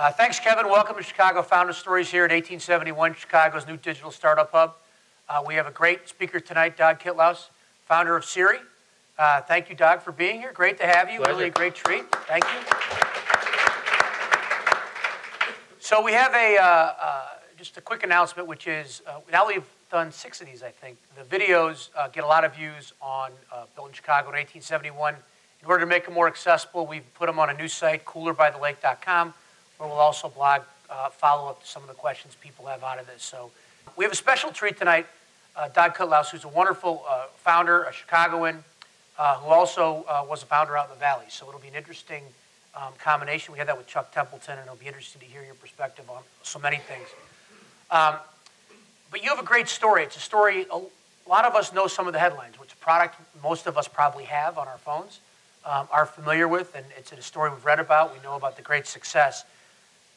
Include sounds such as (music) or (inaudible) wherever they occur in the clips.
Uh, thanks, Kevin. Welcome to Chicago Founder Stories here at 1871, Chicago's new digital startup hub. Uh, we have a great speaker tonight, Dag Kittlaus, founder of Siri. Uh, thank you, Dag, for being here. Great to have you. Pleasure. Really a great treat. Thank you. So we have a uh, uh, just a quick announcement, which is uh, now we've done six of these. I think the videos uh, get a lot of views on uh, Built in Chicago in 1871. In order to make them more accessible, we've put them on a new site, coolerbythelake.com, where we'll also blog uh, follow up to some of the questions people have out of this. So we have a special treat tonight. Uh, Dag Kittlaus, who's a wonderful uh, founder, a Chicagoan, uh, who also uh, was a founder out in the Valley. So it'll be an interesting um, combination. We had that with Chuck Templeton, and it'll be interesting to hear your perspective on so many things. Um, but you have a great story. It's a story, a lot of us know some of the headlines, which product most of us probably have on our phones, um, are familiar with, and it's a story we've read about. We know about the great success.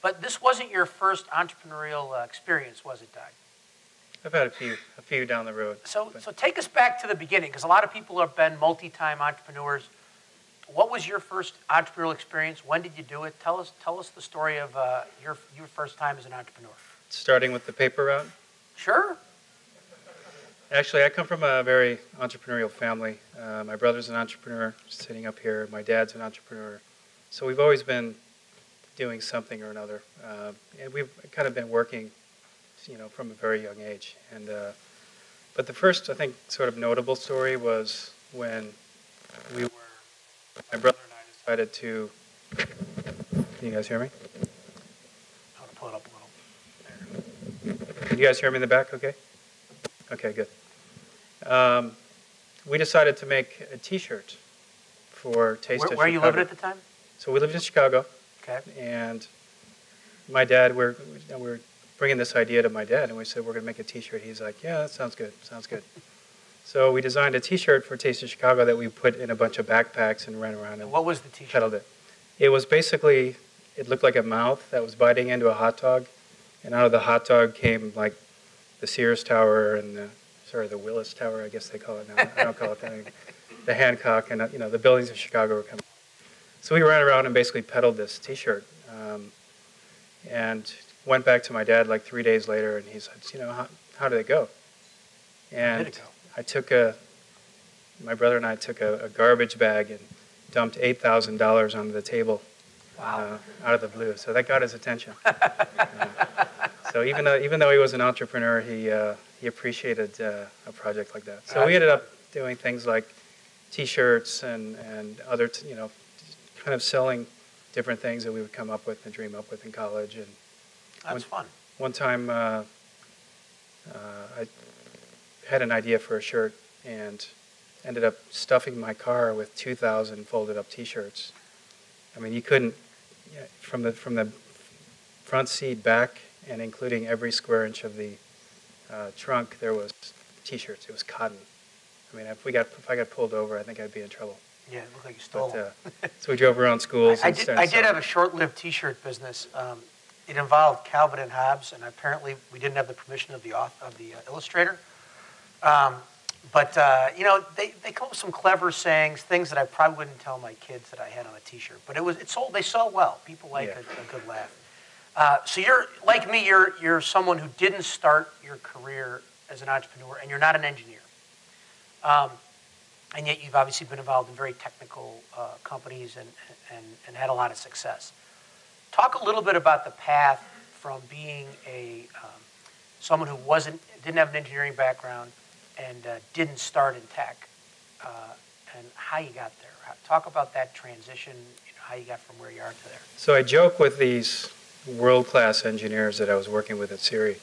But this wasn't your first entrepreneurial uh, experience, was it, Dag? I've had a few, a few down the road. So, but- so take us back to the beginning, because a lot of people have been multi-time entrepreneurs. What was your first entrepreneurial experience? When did you do it? Tell us, tell us the story of uh, your, your first time as an entrepreneur. starting with the paper route. Sure. Actually, I come from a very entrepreneurial family. Uh, my brother's an entrepreneur, sitting up here. My dad's an entrepreneur. So we've always been doing something or another, uh, and we've kind of been working, you know, from a very young age. And uh, but the first, I think, sort of notable story was when we were. My brother and I decided to. Can you guys hear me? I want to pull it up a little. Can you guys hear me in the back? Okay. Okay, good. Um, we decided to make a T-shirt for Taste Where, of where are you living at the time? So we lived in Chicago, Okay. and my dad, we're we're bringing this idea to my dad, and we said we're going to make a T-shirt. He's like, yeah, that sounds good. Sounds good. So we designed a T-shirt for Taste of Chicago that we put in a bunch of backpacks and ran around And what was the T-shirt? peddled it. It was basically, it looked like a mouth that was biting into a hot dog, and out of the hot dog came like the Sears Tower and the, sorry, the Willis Tower, I guess they call it now. I don't call it that anymore. The Hancock and, you know, the buildings of Chicago were coming. So we ran around and basically peddled this T-shirt, um, and went back to my dad like three days later, and he said, you know, how, how did it go? And it go? I took a, my brother and I took a, a garbage bag and dumped eight thousand dollars onto the table Wow. uh, out of the blue. So that got his attention. (laughs) Uh, so even though even though he was an entrepreneur, he uh, he appreciated uh, a project like that. So we ended up doing things like T-shirts and and other t- you know kind of selling different things that we would come up with and dream up with in college. And That's fun. one time uh, uh, I had an idea for a shirt and ended up stuffing my car with 2,000 folded up T-shirts. I mean, you couldn't from the from the front seat back and including every square inch of the uh, trunk, there was T-shirts. It was cotton. I mean, if we got if I got pulled over, I think I'd be in trouble. Yeah, it looked like you stole But, them. uh, so we drove around schools. I and did, I did have a short-lived T-shirt business. Um, it involved Calvin and Hobbes, and apparently we didn't have the permission of the auth- of the uh, illustrator. Um, but uh, you know, they, they come up with some clever sayings, things that I probably wouldn't tell my kids that I had on a T-shirt. But it was it sold. They sell well. People like Yeah. a, a good laugh. Uh, so you're like me. You're you're someone who didn't start your career as an entrepreneur, and you're not an engineer. Um, and yet you've obviously been involved in very technical uh, companies and, and, and had a lot of success. Talk a little bit about the path from being a um, someone who wasn't didn't have an engineering background and uh, didn't start in tech, uh, and how you got there. Talk about that transition. You know, how you got from where you are to there. So I joke with these world-class engineers that I was working with at Siri,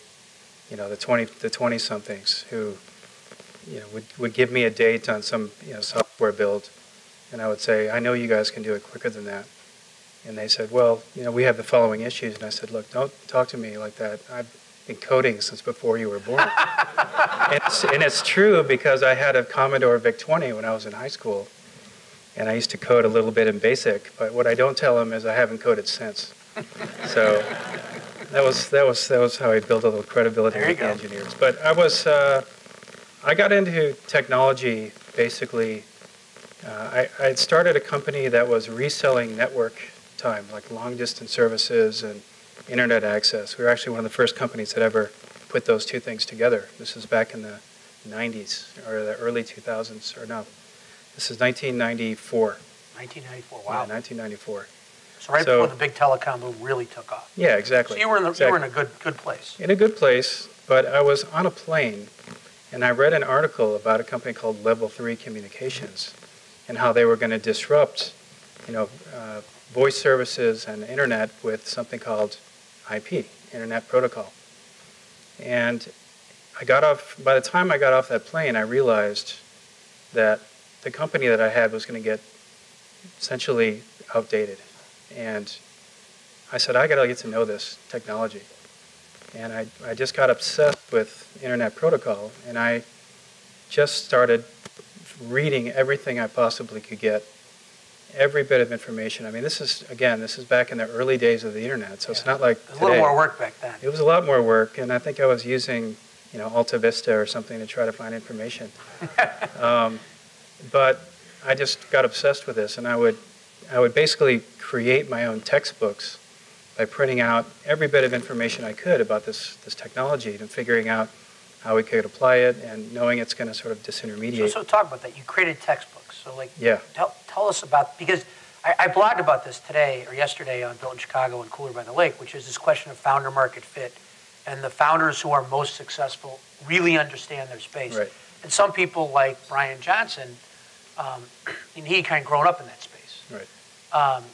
you know, the 20, the 20-somethings who, you know, would, would give me a date on some, you know, software build, and I would say, I know you guys can do it quicker than that. And they said, well, you know, we have the following issues. And I said, look, don't talk to me like that. I've been coding since before you were born. (laughs) and, it's, and it's true because I had a Commodore VIC-20 when I was in high school, and I used to code a little bit in BASIC. But what I don't tell them is I haven't coded since. So that was that was that was how I built a little credibility with the engineers. But I was uh, I got into technology basically. Uh, I I had started a company that was reselling network time, like long distance services and internet access. We were actually one of the first companies that ever put those two things together. This is back in the 90s or the early 2000s, or no, this is 1994. 1994, Wow. Yeah, wow. 1994. So right So- before the big telecom boom really took off. Yeah, So exactly. you were in, the, you were in a good, good place. in a good place, but I was on a plane and I read an article about a company called Level 3 Communications and how they were going to disrupt, you know, uh, voice services and internet with something called IP, Internet Protocol. And I got off, by the time I got off that plane, I realized that the company that I had was going to get essentially outdated. And I said, I got to get to know this technology. And I, I just got obsessed with Internet Protocol, and I just started reading everything I possibly could get, every bit of information. I mean, this is, again, this is back in the early days of the Internet, so it's not like a little more work back then. It was a lot more work, and I think I was using, you know, Alta Vista or something to try to find information. (laughs) um, but I just got obsessed with this, and I would, I would basically create my own textbooks by printing out every bit of information I could about this, this technology and figuring out how we could apply it and knowing it's going to sort of So, disintermediate. so talk about that. You created textbooks. So like, Yeah. tell, tell us about, because I, I blogged about this today or yesterday on Built in Chicago and Cooler by the Lake, which is this question of founder market fit. And the founders who are most successful really understand their space. Right. And some people like Brian Johnson, um, and he kind of grown up in that space. Right. Um,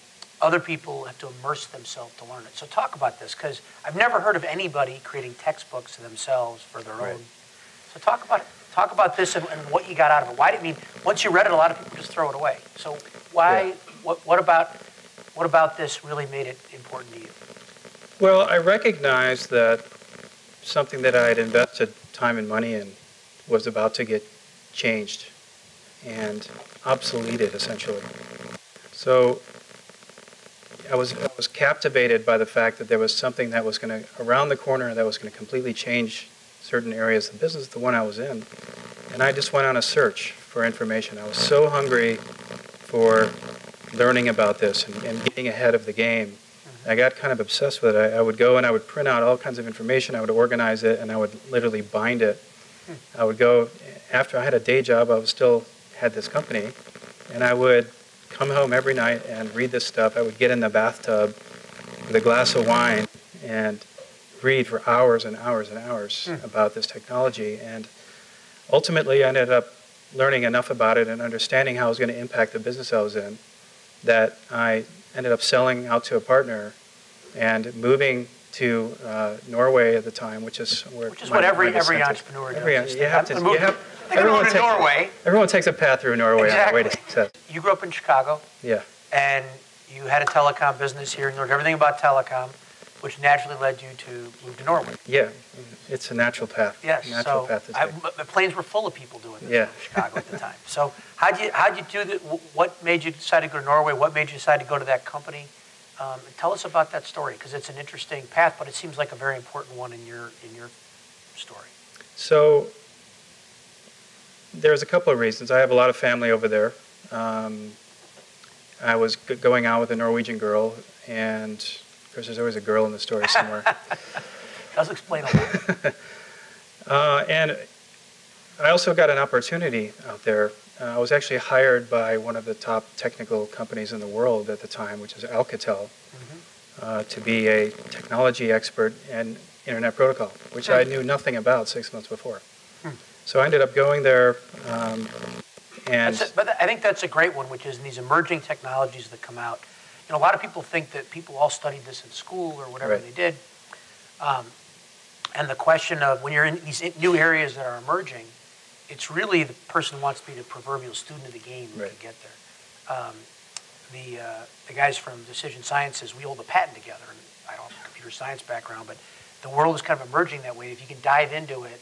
other people have to immerse themselves to learn it. So talk about this because I've never heard of anybody creating textbooks themselves for their Right. own. So talk about it. Talk about this and, and what you got out of it. Why did I mean once you read it, a lot of people just throw it away. So why? Yeah. What, what about what about this really made it important to you? Well, I recognized that something that I had invested time and money in was about to get changed and obsoleted, essentially. So I was, I was captivated by the fact that there was something that was going to, around the corner, that was going to completely change certain areas of the business, the one I was in. And I just went on a search for information. I was so hungry for learning about this and, and getting ahead of the game. Mm-hmm. I got kind of obsessed with it. I, I would go and I would print out all kinds of information. I would organize it and I would literally bind it. Hmm. I would go after I had a day job. I was still had this company, and I would come home every night and read this stuff. I would get in the bathtub with a glass of wine and read for hours and hours and hours Hmm. about this technology. And ultimately, I ended up learning enough about it and understanding how it was going to impact the business I was in that I ended up selling out to a partner and moving to uh, Norway at the time, which is where Which is what every every entrepreneur does. Every- you have to- you have- Everyone takes- Norway. Everyone takes a path through Norway on the way to Exactly. success. You grew up in Chicago. Yeah. And you had a telecom business here and learned everything about telecom, which naturally led you to move to Norway. Yeah, it's a natural path. Yes, Natural so path to I, the planes were full of people doing this Yeah. in Chicago at the time. So how'd you, how'd you do that? What made you decide to go to Norway? What made you decide to go to that company? Um, tell us about that story because it's an interesting path, but it seems like a very important one in your, in your story. So there's a couple of reasons. I have a lot of family over there. Um, I was g- going out with a Norwegian girl, and of course, there's always a girl in the story somewhere. (laughs) Does explain a lot. (laughs) Uh, and I also got an opportunity out there. Uh, I was actually hired by one of the top technical companies in the world at the time, which is Alcatel, uh, to be a technology expert in Internet Protocol, which I Hmm. knew nothing about six months before. Hmm. So I ended up going there, um, and it, but I think that's a great one, which is in these emerging technologies that come out. You know, a lot of people think that people all studied this in school or whatever Right. they did. Um, and the question of when you're in these new areas that are emerging, it's really the person who wants to be the proverbial student of the game who Right. can get there. Um, the, uh, the guys from Decision Sciences, we hold a patent together, and I don't have a computer science background, but the world is kind of emerging that way. If you can dive into it,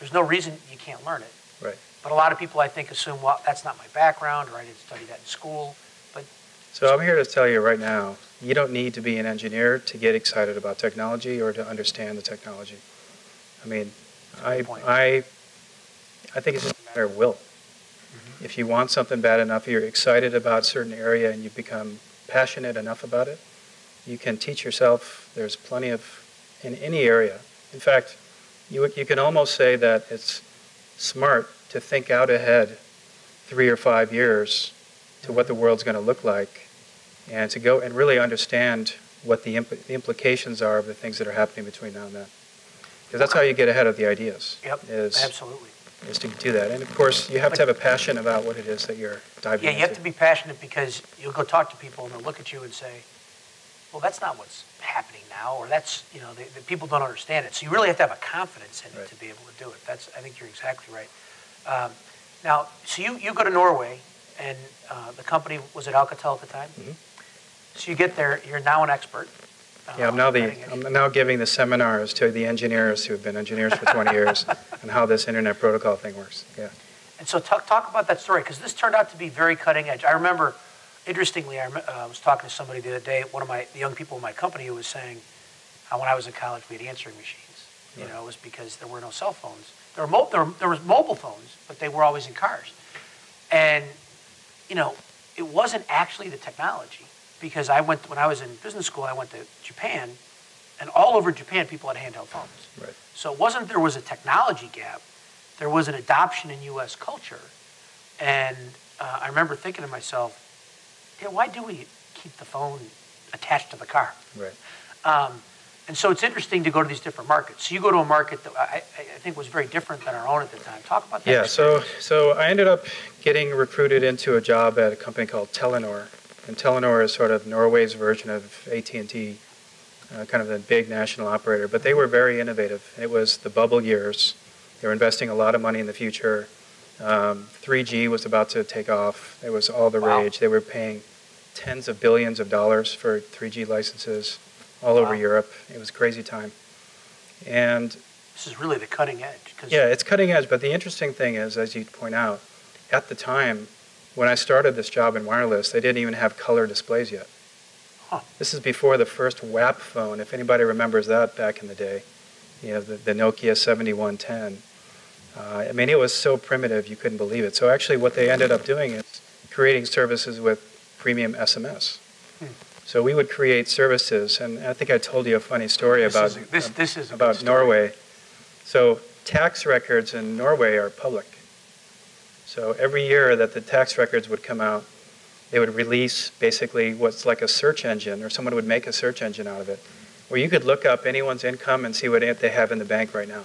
there's no reason you can't learn it. Right. But a lot of people, I think, assume, well, that's not my background, or I didn't study that in school. But so I'm here to tell you right now, you don't need to be an engineer to get excited about technology or to understand the technology. I mean, I, point. I, I think it's just a matter of will. Mm-hmm. If you want something bad enough, you're excited about a certain area and you become passionate enough about it, you can teach yourself. There's plenty of, in any area. In fact, you, you can almost say that it's smart to think out ahead three or five years to what the world's going to look like and to go and really understand what the, impl- the implications are of the things that are happening between now and then. Because that's how you get ahead of the ideas. Yep, Is, Absolutely. is to do that. And of course, you have to have a passion about what it is that you're diving Yeah, you have to be passionate because you'll go talk to people and they'll look at you and say, well, that's not what's happening now, or that's, you know, the, the people don't understand it. So you really have to have a confidence in it to be able to do it. That's, I think you're exactly right. Um, now, so you, you go to Norway and uh, the company was at Alcatel at the time? Mhm. So you get there, you're now an expert. uh, Yeah, I'm now the. I'm now giving the seminars to the engineers who have been engineers for 20 years (laughs) on how this internet protocol thing works. Yeah. And so talk, talk about that story, because this turned out to be very cutting edge. I remember, interestingly, I uh, was talking to somebody the other day, one of my, the young people in my company who was saying, how when I was in college, we had answering machines. You Right. know, it was because there were no cell phones. There were, mo- there, were, there was mobile phones, but they were always in cars. And, you know, it wasn't actually the technology, because I went, when I was in business school, I went to Japan, and all over Japan, people had handheld phones. Right. So it wasn't there was a technology gap, there was an adoption in U.S. culture. And uh, I remember thinking to myself, yeah, why do we keep the phone attached to the car? Right. Um, and so it's interesting to go to these different markets. So you go to a market that I, I think was very different than our own at the time. Talk about that. Yeah, so, so I ended up getting recruited into a job at a company called Telenor. And Telenor is sort of Norway's version of AT&T, uh, kind of a big national operator. But they were very innovative. It was the bubble years. They were investing a lot of money in the future. Um, 3G was about to take off. It was all the Wow. rage. They were paying tens of billions of dollars for 3G licenses all over Europe. It was a crazy time. And this is really the cutting edge. yeah, it's cutting edge. But the interesting thing is, as you point out, at the time when I started this job in wireless, they didn't even have color displays yet. Huh. This is before the first WAP phone, if anybody remembers that back in the day. You know, the, the Nokia 7110. Uh, I mean, it was so primitive you couldn't believe it. So actually, what they ended up doing is creating services with premium SMS. Hmm. So we would create services, and I think I told you a funny story This about a- this, this is about. Norway. So tax records in Norway are public. So every year that the tax records would come out, they would release basically what's like a search engine, or someone would make a search engine out of it, where you could look up anyone's income and see what they have in the bank right now.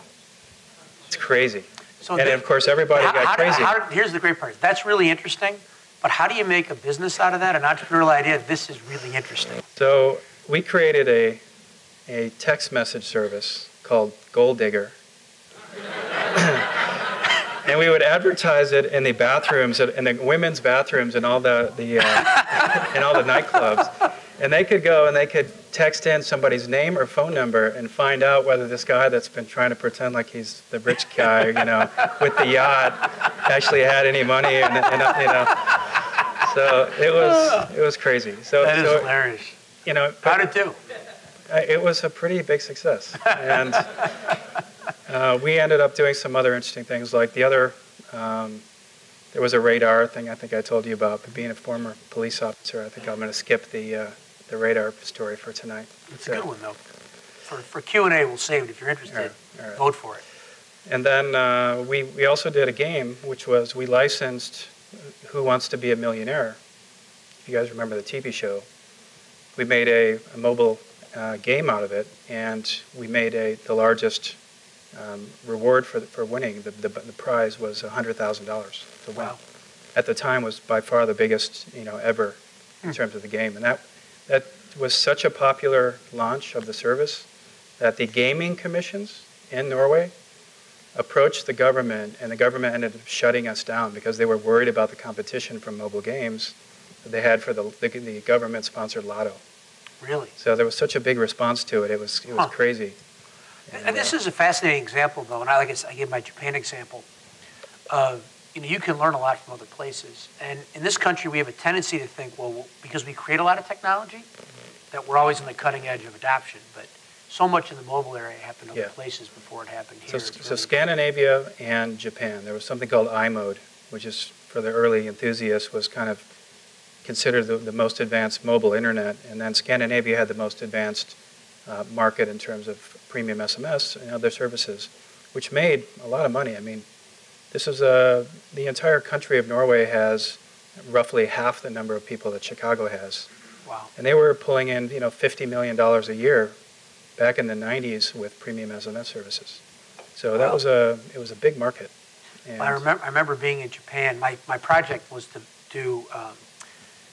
It's crazy. So And thi- of course, everybody How- got how- crazy. how- here's the great part. That's really interesting. But how do you make a business out of that? An entrepreneurial idea. This is really interesting. So we created a, a text message service called Gold Digger. (laughs) and we would advertise it in the bathrooms, in the women's bathrooms, and all the, the uh, in all the nightclubs. And they could go and they could text in somebody's name or phone number and find out whether this guy that's been trying to pretend like he's the rich guy, you know, with the yacht, actually had any money, and, and you know. So it was it was crazy. So, That is so hilarious. you know, do? uh, It was a pretty big success. And (laughs) uh, we ended up doing some other interesting things, like the other, um, there was a radar thing I think I told you about, but being a former police officer, I think I'm going to skip the, uh, the radar story for tonight. It's a good one, though. For, for Q&A, we'll save it. If you're All right, interested, all right. vote for it. And then uh, we, we also did a game, which was we licensed Who Wants to Be a Millionaire. If you guys remember the TV show, we made a, a mobile uh, game out of it, and we made a the largest um, reward for for winning. The, the, the prize was hundred thousand dollars to win. Wow. At the time, was by far the biggest you know ever in Hmm. terms of the game, and that that was such a popular launch of the service that the gaming commissions in Norway approached the government, and the government ended up shutting us down because they were worried about the competition from mobile games that they had for the, the, the government-sponsored lotto. Really. So there was such a big response to it. It was it was Huh. crazy. And this is a fascinating example, though, and I like I gave my Japan example. Of you know, you can learn a lot from other places, and in this country, we have a tendency to think, well, because we create a lot of technology, that we're always on the cutting edge of adoption. But so much in the mobile area happened in other Yeah. places before it happened here. So really- Scandinavia and Japan, there was something called iMode, which is for the early enthusiasts was kind of considered the, the most advanced mobile internet, and then Scandinavia had the most advanced uh, market in terms of premium SMS and other services, which made a lot of money. I mean, this is a, the entire country of Norway has roughly half the number of people that Chicago has. Wow. And they were pulling in, you know, $50 million a year back in the 90s with premium SMS services. So that Wow. was a, it was a big market. And I remember, I remember being in Japan. My, my project was to do, um,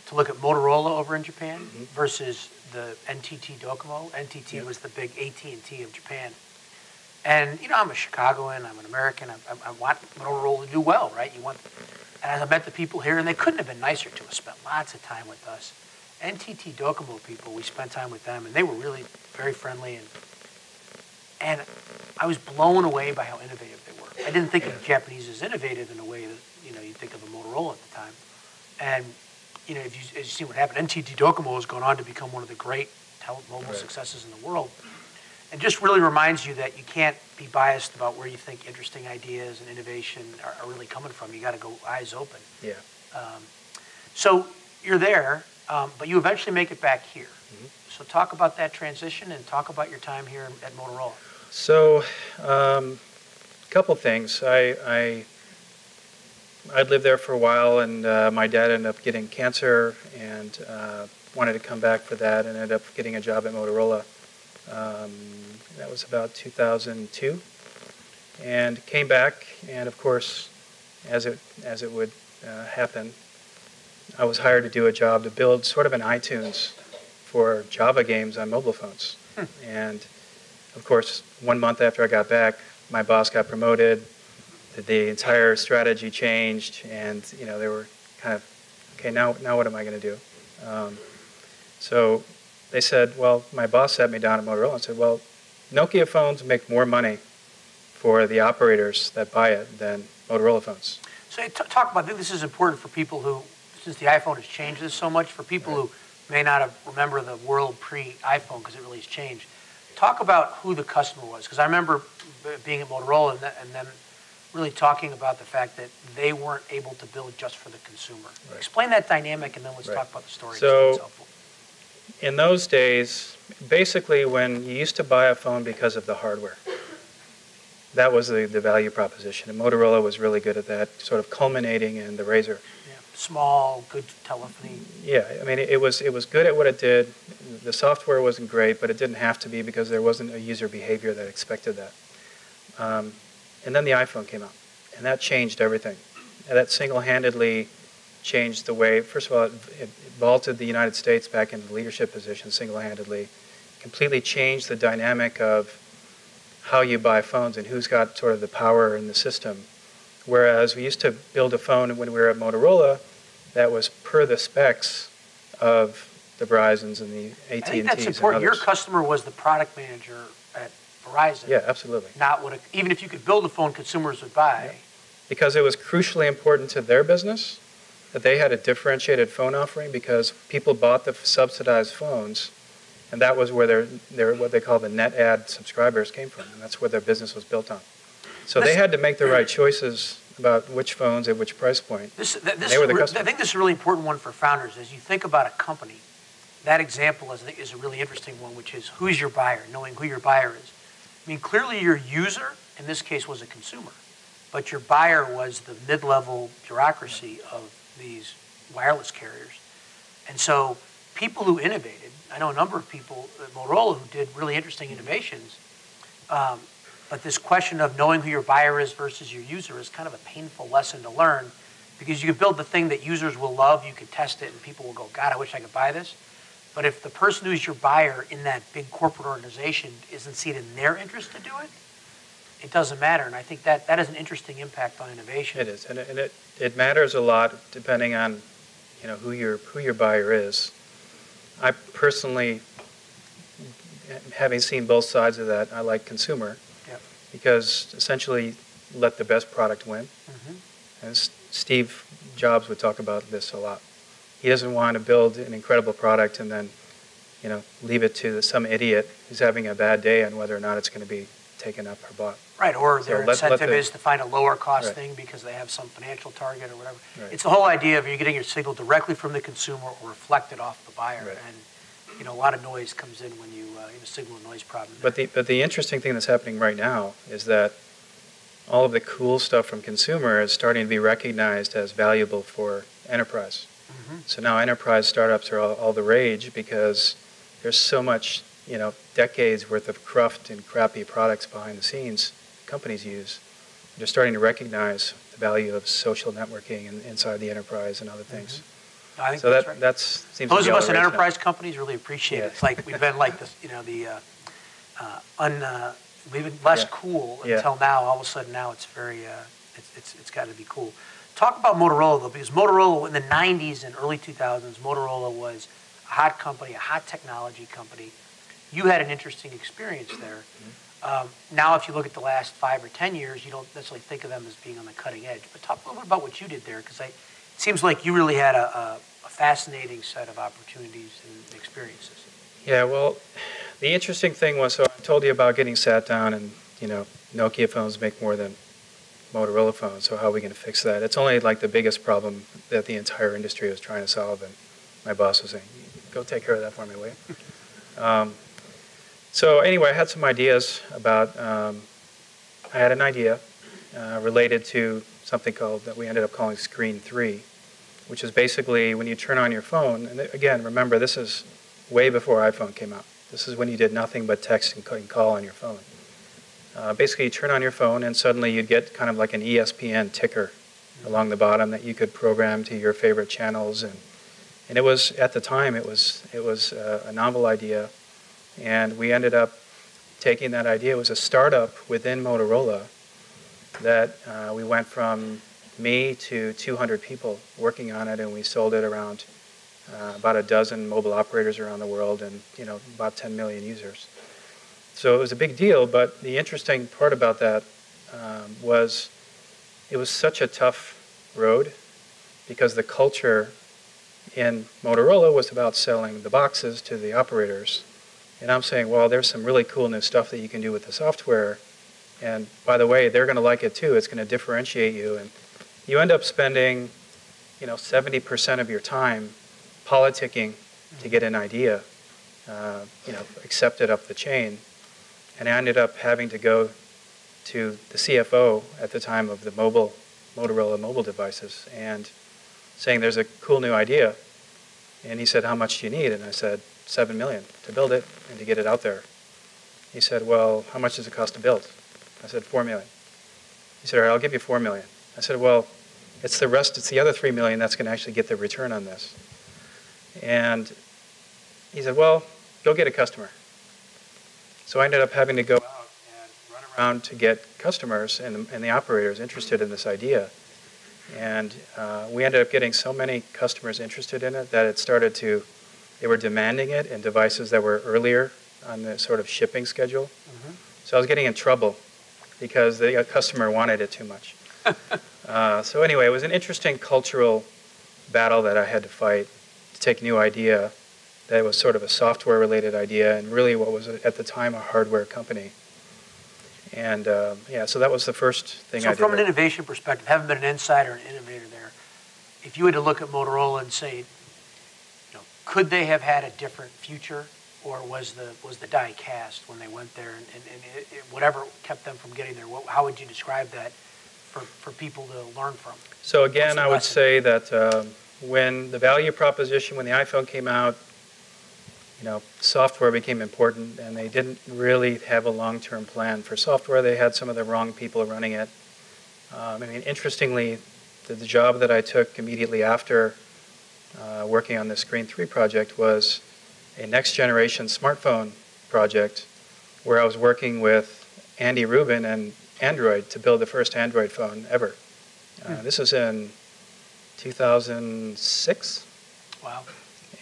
to look at Motorola over in Japan Mhm. versus the NTT Docomo. NTT Yeah. was the big AT&T of Japan. And, you know, I'm a Chicagoan, I'm an American, I, I, I want Motorola to do well, right? You want, and I met the people here, and they couldn't have been nicer to us, spent lots of time with us. NTT Docomo people, we spent time with them, and they were really very friendly, and, and I was blown away by how innovative they were. I didn't think of Japanese as innovative in a way that, you know, you think of a Motorola at the time. And, you know, if you, as you see what happened, NTT Docomo has gone on to become one of the great mobile Right. successes in the world. And just really reminds you that you can't be biased about where you think interesting ideas and innovation are, are really coming from. You got to go eyes open. Yeah. Um, so you're there, um, but you eventually make it back here. Mhm. So talk about that transition and talk about your time here at Motorola. So, um, couple things. I, I I'd lived there for a while, and uh, my dad ended up getting cancer, and uh, wanted to come back for that, and ended up getting a job at Motorola. Um, that was about 2002, and came back, and of course, as it as it would uh, happen, I was hired to do a job to build sort of an iTunes for Java games on mobile phones, and of course, one month after I got back, my boss got promoted. The, the entire strategy changed, and you know they were kind of, okay, now now what am I going to do? Um, so they said, well, my boss sat me down at Motorola and said, well, Nokia phones make more money for the operators that buy it than Motorola phones. So talk about, this is important for people who, since the iPhone has changed this so much, for people who may not have remember the world pre-iPhone because it really has changed. Talk about who the customer was, because I remember b- being at Motorola and, th- and them really talking about the fact that they weren't able to build just for the consumer. Right. Explain that dynamic, and then let's Right. talk about the story. So- In those days, basically, when you used to buy a phone because of the hardware, that was the, the value proposition. And Motorola was really good at that, sort of culminating in the RAZR. Small, good telephony. Yeah, I mean, it was it was good at what it did. The software wasn't great, but it didn't have to be because there wasn't a user behavior that expected that. Um, and then the iPhone came out, and that changed everything. And that single-handedly changed the way. First of all, it, it vaulted the United States back into the leadership position single-handedly. Completely changed the dynamic of how you buy phones and who's got sort of the power in the system. Whereas we used to build a phone when we were at Motorola that was per the specs of the Verizons and the AT&Ts I think that's and important. Your customer was the product manager at Verizon. Yeah, absolutely. Not what, a, even if you could build a phone consumers would buy. Because it was crucially important to their business that they had a differentiated phone offering because people bought the subsidized phones, and that was where their, their what they call the net ad subscribers came from, and that's where their business was built on. So they had to make the right choices about which phones at which price point. This, th- this They were the customer. I think this is a really important one for founders. As you think about a company, that example is, is a really interesting one, which is who's your buyer, knowing who your buyer is. I mean, clearly your user, in this case, was a consumer, but your buyer was the mid-level bureaucracy of these wireless carriers. And so people who innovated, I know a number of people at Motorola who did really interesting innovations, um, but this question of knowing who your buyer is versus your user is kind of a painful lesson to learn because you can build the thing that users will love, you can test it, and people will go, God, I wish I could buy this. But if the person who's your buyer in that big corporate organization isn't seen in their interest to do it, it doesn't matter. And I think that, that has an interesting impact on innovation. It is, and it, and it, it matters a lot depending on, you know, who your who your buyer is. I personally, having seen both sides of that, I like consumer. Because essentially let the best product win. Mhm. And S- Steve Jobs would talk about this a lot. He doesn't want to build an incredible product and then, you know, leave it to some idiot who's having a bad day on whether or not it's going to be taken up or bought. Right, or So their let- let incentive the- is to find a lower cost Right. thing because they have some financial target or whatever. Right. It's the whole idea of you're getting your signal directly from the consumer or reflected off the buyer. Right. And, you know, a lot of noise comes in when you, uh, you have a signal and noise problem. But the, but the interesting thing that's happening right now is that all of the cool stuff from consumer is starting to be recognized as valuable for enterprise. Mhm. So now enterprise startups are all, all the rage because there's so much, you know, decades worth of cruft and crappy products behind the scenes companies use. They're starting to recognize the value of social networking in, inside the enterprise and other things. I think So that's that right. that's seems to Those be of us the in rage now. enterprise companies really appreciate it. It's like, we've been like this, you know, the, uh, uh, un, uh, we've been less Yeah. cool Yeah. until now. All of a sudden now it's very, uh, it's, it's, it's gotta be cool. Talk about Motorola though, because Motorola in the nineties and early two thousands, Motorola was a hot company, a hot technology company. You had an interesting experience there. Mm-hmm. Um, now, if you look at the last five or 10 years, you don't necessarily think of them as being on the cutting edge. But talk a little bit about what you did there, because it seems like you really had a, a, a fascinating set of opportunities and experiences. Yeah, well, the interesting thing was, so I told you about getting sat down and, you know, Nokia phones make more than Motorola phones, so how are we going to fix that? It's only like the biggest problem that the entire industry was trying to solve, and my boss was saying, go take care of that for me, will you? (laughs) Um, so anyway, I had some ideas about, um, I had an idea uh, related to something called, that we ended up calling Screen 3, which is basically when you turn on your phone, and again, remember, this is way before iPhone came out. This is when you did nothing but text and ca- and call on your phone. Uh, basically, you turn on your phone, and suddenly you'd get kind of like an ESPN ticker along the bottom that you could program to your favorite channels. And, and it was, at the time, it was, it was uh, a novel idea. And we ended up taking that idea. It was a startup within Motorola that uh, we went from me to 200 people working on it, and we sold it around uh, about a dozen mobile operators around the world and you know about 10 million users. So it was a big deal, but the interesting part about that um, was it was such a tough road because the culture in Motorola was about selling the boxes to the operators. And I'm saying, well, there's some really cool new stuff that you can do with the software. And by the way, they're going to like it too. It's going to differentiate you. And you end up spending, you know, 70% of your time politicking to get an idea, uh, you know, accepted up the chain. And I ended up having to go to the CFO at the time of the mobile, Motorola mobile devices and saying there's a cool new idea. And he said, how much do you need? And I said, seven million to build it and to get it out there. He said, well, how much does it cost to build? I said, four million. He said, all right, I'll give you four million. I said, well, it's the rest, it's the other three million that's going to actually get the return on this. And he said, well, go get a customer. So I ended up having to go out and run around to get customers and, and the operators interested in this idea. And uh, we ended up getting so many customers interested in it that it started to, they were demanding it in devices that were earlier on the sort of shipping schedule. So I was getting in trouble because the customer wanted it too much. (laughs) uh, so anyway, it was an interesting cultural battle that I had to fight to take a new idea that was sort of a software related idea and really what was at the time a hardware company. And uh, yeah, so that was the first thing I So from an innovation perspective, having been an insider and innovator there, if you had to look at Motorola and say, you know, could they have had a different future? Or was the, was the die cast when they went there and, and, and it, it, whatever kept them from getting there? What, how would you describe that for, for people to learn from? So again, I would lesson? say that um, when the value proposition, when the iPhone came out, you know, software became important, and they didn't really have a long-term plan for software. They had some of the wrong people running it. Um, I mean, interestingly, the, the job that I took immediately after uh, working on the Screen 3 project was a next-generation smartphone project where I was working with Andy Rubin and Android to build the first Android phone ever. Uh, Hmm. This was in 2006. Wow.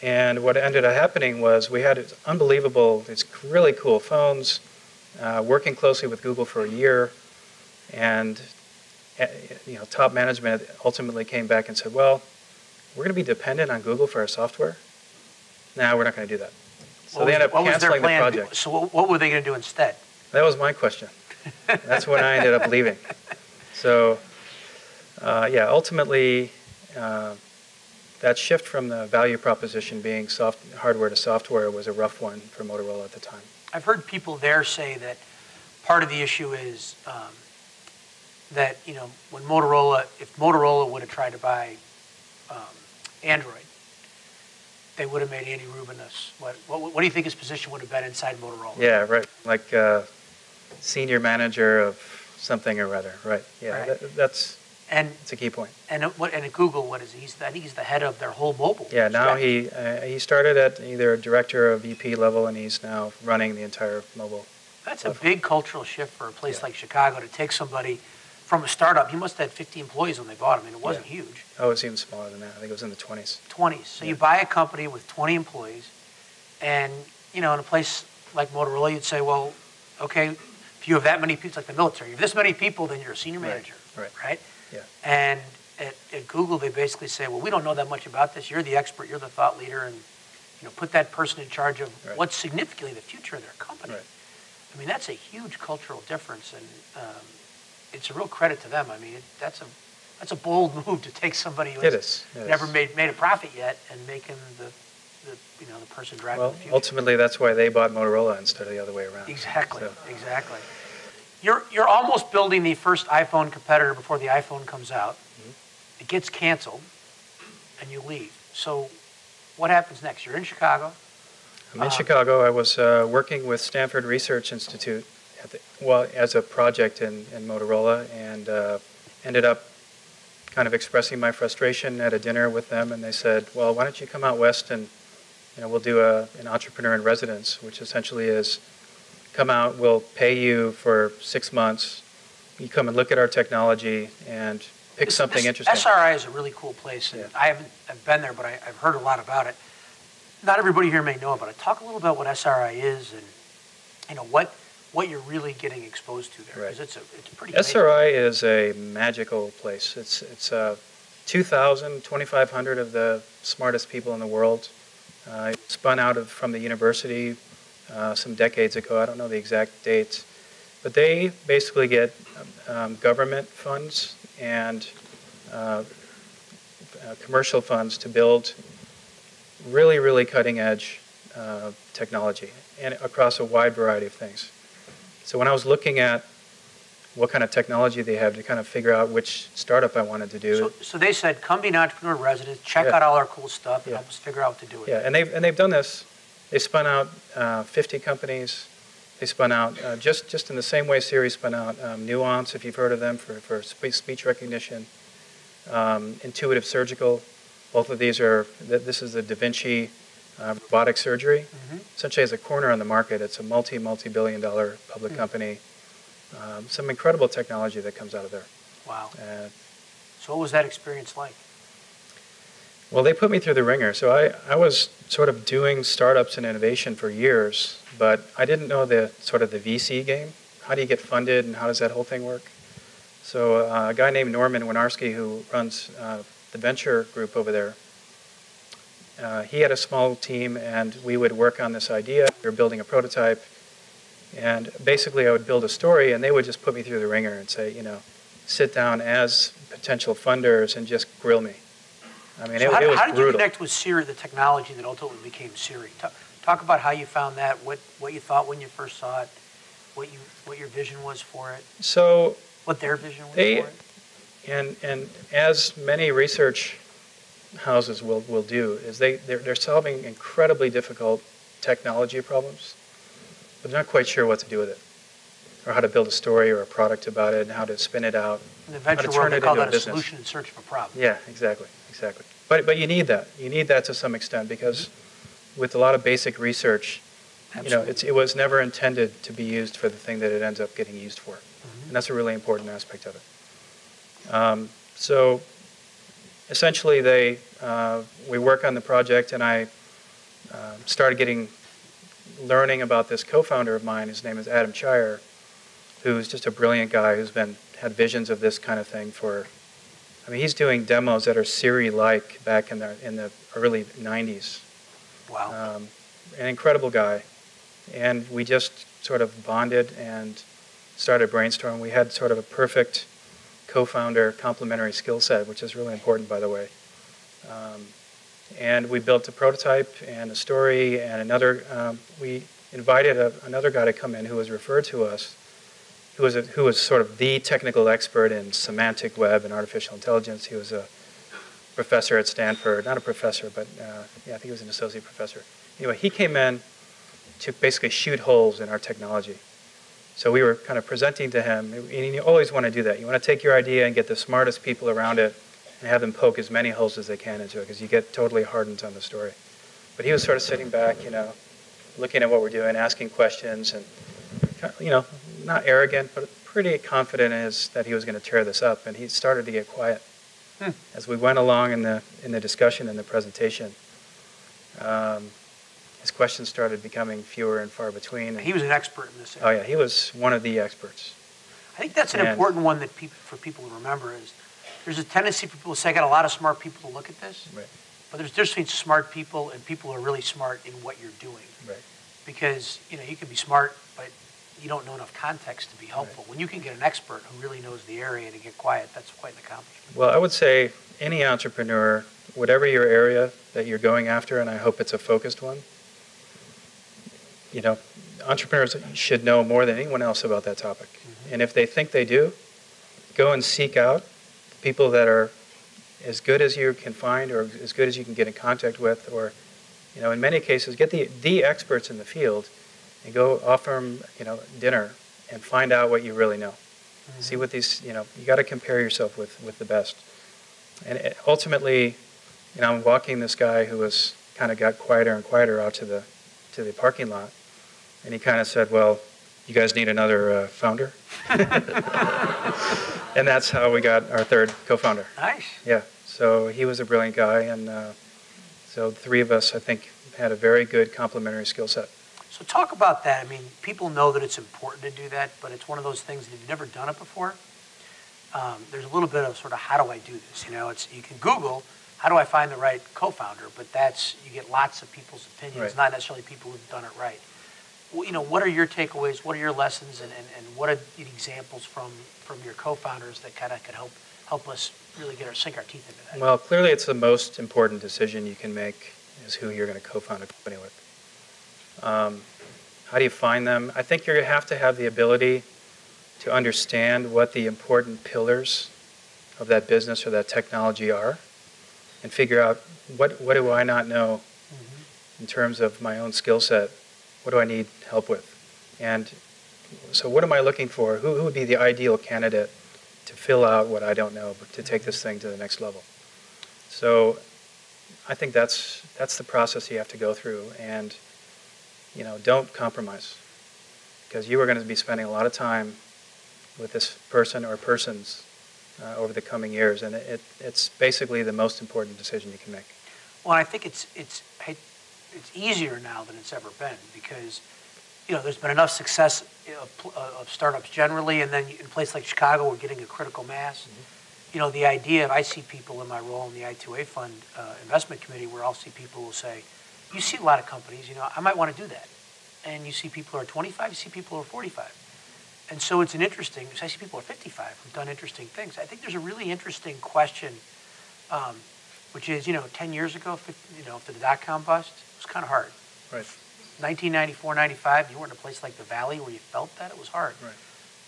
And what ended up happening was we had unbelievable, these really cool phones, uh, working closely with Google for a year, and uh, you know, top management ultimately came back and said, "Well, we're going to be dependent on Google for our software. Now we're not going to do that." So What they ended up what was their canceling the project. So what, what were they going to do instead? That was my question. That's when I ended up (laughs) leaving. So, uh, yeah, ultimately, uh, that shift from the value proposition being soft hardware to software was a rough one for Motorola at the time. I've heard people there say that part of the issue is um, that, you know, when Motorola, if Motorola would have tried to buy um, Android, they would have made Andy Rubin. What, what, what do you think his position would have been inside Motorola? Yeah, right. Like uh, senior manager of something or other. Right. Yeah, Right. That, that's And it's a key point. and at what and at Google, what is he? He's I think he's the head of their whole mobile. Yeah, now strategy. he uh, he started at either director or VP level, and he's now running the entire mobile. That's a big cultural shift for a place Yeah. like Chicago to take somebody from a startup. He must have had 50 employees when they bought him. Mean, it wasn't huge. Oh, it was even smaller than that. I think it was in the 20s. 20s. So you buy a company with 20 employees, and you know, in a place like Motorola, you'd say, well, okay, if you have that many people, it's like the military. If you have this many people, then you're a senior Right, manager, right. Right. Yeah. And at, at Google, they basically say, well, we don't know that much about this. You're the expert. You're the thought leader, and you know, put that person in charge of Right. what's significantly the future of their company. Right. I mean, that's a huge cultural difference, and um, it's a real credit to them. I mean, it, that's a that's a bold (laughs) move to take somebody who has never made made a profit yet and make him the, the you know the person driving Well, the future. ultimately, that's why they bought Motorola instead of the other way around. exactly, So, exactly. You're you're almost building the first iPhone competitor before the iPhone comes out. Mm-hmm. It gets canceled, and you leave. So, what happens next? You're in Chicago. I'm in Um, Chicago. I was uh, working with Stanford Research Institute, the, well, as a project in, in Motorola, and uh, ended up kind of expressing my frustration at a dinner with them. And they said, "Well, why don't you come out west and you know we'll do a, an entrepreneur in residence, which essentially is come out, we'll pay you for six months. You come and look at our technology and pick This- something interesting." SRI is a really cool place, and Yeah. I haven't I've been there, but I, I've heard a lot about it. Not everybody here may know about it. Talk a little about what SRI is, and you know what what you're really getting exposed to there, Right. it's a it's pretty. amazing. SRI is a magical place. It's it's uh, 2,000, 2,500 of the smartest people in the world. Uh, spun out of from the university uh, some decades ago. I don't know the exact dates, but they basically get um, government funds and uh, uh, commercial funds to build really, really cutting edge uh, technology and across a wide variety of things. So when I was looking at what kind of technology they have to kind of figure out which startup I wanted to do, So, so they said, come be an entrepreneur resident, check Yeah. out all our cool stuff, and Yeah. help us figure out what to do yeah, and they've and they've done this. They spun out uh, 50 companies. They spun out uh, just just in the same way Siri spun out um, Nuance, if you've heard of them for for speech recognition. Um, Intuitive Surgical, both of these are. This is the Da Vinci uh, robotic surgery. Mhm. Essentially, as a corner on the market, it's a multi multi billion dollar public Hmm. company. Um, some incredible technology that comes out of there. Wow. Uh, So what was that experience like? Well, they put me through the ringer. So I, I was sort of doing startups and innovation for years, but I didn't know the sort of the VC game. How do you get funded and how does that whole thing work? So uh, a guy named Norman Winarsky, who runs uh, the venture group over there, uh, he had a small team and we would work on this idea. We were building a prototype. And basically, I would build a story and they would just put me through the ringer and say, you know, sit down as potential funders and just grill me. I mean, So it, how, it was how did you connect with Siri, the technology that ultimately became Siri? Talk, talk about how you found that, what, what you thought when you first saw it, what you what your vision was for it, So, what their vision was They- for it. and and as many research houses will, will do, is they they're, they're solving incredibly difficult technology problems, but they're not quite sure what to do with it, or how to build a story or a product about it, and how to spin it out. In the venture to world, turn they it call that a business. solution in search of a problem. Yeah, exactly, exactly. But but you need that. You need that to some extent because with a lot of basic research, you know, it's, it was never intended to be used for the thing that it ends up getting used for. Mhm. And that's a really important aspect of it. Um, so essentially, they, uh, we work on the project, and I uh, started getting, learning about this co-founder of mine. His name is Adam Cheyer, who's just a brilliant guy who's been, had visions of this kind of thing for, I mean, he's doing demos that are Siri-like back in the, in the early 90s. Wow. Um, an incredible guy. And we just sort of bonded and started brainstorming. We had sort of a perfect co-founder complementary skill set, which is really important, by the way. Um, and we built a prototype and a story and another. Um, we invited a, another guy to come in who was referred to us, who was a, who was sort of the technical expert in semantic web and artificial intelligence. He was a professor at Stanford, not a professor, but uh, yeah, I think he was an associate professor. Anyway, he came in to basically shoot holes in our technology. So we were kind of presenting to him, and you always want to do that. You want to take your idea and get the smartest people around it and have them poke as many holes as they can into it because you get totally hardened on the story. But he was sort of sitting back, you know, looking at what we're doing, asking questions, and, you know, not arrogant, but pretty confident his, that he was going to tear this up. And he started to get quiet. Hmm. As we went along in the, in the discussion and the presentation, um, his questions started becoming fewer and far between. and- He was an expert in this Oh, yeah, he was one of the experts. I think that's an And- important one that people, for people to remember is, there's a tendency for people to say, I got a lot of smart people to look at this. Right. But there's a difference between smart people and people who are really smart in what you're doing. Right. Because, you know, you can be smart, but you don't know enough context to be helpful. When you can get an expert who really knows the area to get quiet, that's quite an accomplishment. Well, I would say any entrepreneur, whatever your area that you're going after, and I hope it's a focused one, you know, entrepreneurs should know more than anyone else about that topic. Mm-hmm. And if they think they do, go and seek out people that are as good as you can find or as good as you can get in contact with or you know in many cases get the the experts in the field and go offer them you know dinner and find out what you really know. Mm-hmm. See what these you know you got to compare yourself with with the best. And it, ultimately you know i'm walking this guy who was kind of got quieter and quieter out to the to the parking lot and he kind of said well you guys need another uh, founder (laughs) and that's how we got our third co-founder Nice. yeah so he was a brilliant guy and uh, so the three of us i think had a very good complementary skill set So talk about that. I mean, people know that it's important to do that, but it's one of those things that if you've never done it before, um, there's a little bit of sort of how do I do this? You know, it's you can Google how do I find the right co-founder, but that's you get lots of people's opinions, Right. not necessarily people who've done it right. Well, you know, what are your takeaways? What are your lessons, and, and, and what are the examples from from your co-founders that kind of could help help us really get our sink our teeth into that? Well, clearly, it's the most important decision you can make is who you're going to co-found a company with. Um, how do you find them? I think you're going to have to have the ability to understand what the important pillars of that business or that technology are, and figure out what what do I not know Mhm. in terms of my own skill set. What do I need help with? And so, what am I looking for? Who, who would be the ideal candidate to fill out what I don't know, but to take this thing to the next level? So, I think that's that's the process you have to go through, and you know, don't compromise, because you are going to be spending a lot of time with this person or persons uh, over the coming years, and it, it's basically the most important decision you can make. Well, I think it's it's it's easier now than it's ever been because you know there's been enough success of, uh, of startups generally, and then in places like Chicago, we're getting a critical mass. You know, the idea of I see people in my role in the I2A fund uh, investment committee where I'll see people who say, "You see a lot of companies, you know, I might want to do that," and you see people who are 25, you see people who are 45. And so it's an interesting, I see people who are 55 who've done interesting things. I think there's a really interesting question um, which is, you know, 10 years ago, you know, after the dot-com bust, was kind of hard. Right. 1994, 95, you weren't in a place like the Valley where you felt that, it was hard. Right.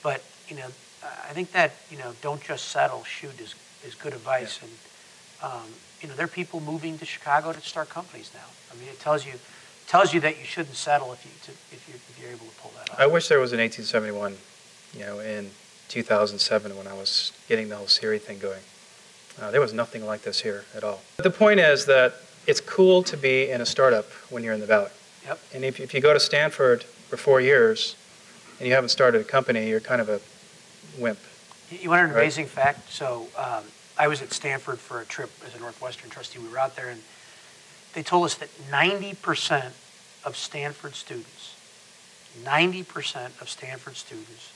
But, you know, I think that, you know, don't just settle, shoot is, is good advice. And, um, you know, there are people moving to Chicago to start companies now. I mean, it tells you, tells you that you shouldn't settle if you, to, if you if you're able to pull that off. I wish there was an 1871, you know, in 2007 when I was getting the whole Siri thing going. Uh, there was nothing like this here at all. But the point is that it's cool to be in a startup when you're in the Valley. Yep. And if, if you go to Stanford for four years and you haven't started a company, you're kind of a wimp. You- want an Right. amazing fact? So um, I was at Stanford for a trip as a Northwestern trustee. We were out there, and they told us that 90% of Stanford students, 90% of Stanford students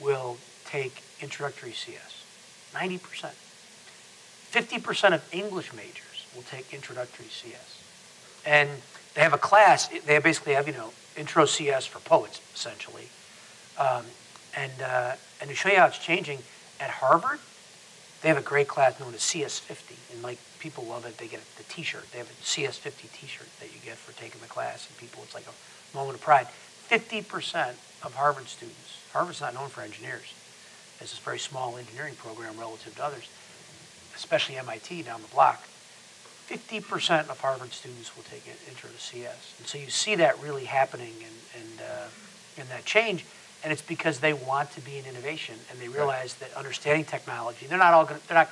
will take introductory CS. 90%. 50% of English majors will take introductory CS. And they have a class, they basically have, you know, intro CS for poets, essentially. Um, And, uh, and to show you how it's changing, at Harvard, they have a great class known as CS50. And like people love it. They get the T-shirt. They have a CS50 T-shirt that you get for taking the class. And people, it's like a moment of pride. 50% of Harvard students, Harvard's not known for engineers. It's a very small engineering program relative to others, especially MIT down the block. 50% of Harvard students will take it intro to CS. And so you see that really happening and, and, uh, and that change. And it's because they want to be in innovation and they realize that understanding technology, they're not all going to, they're not,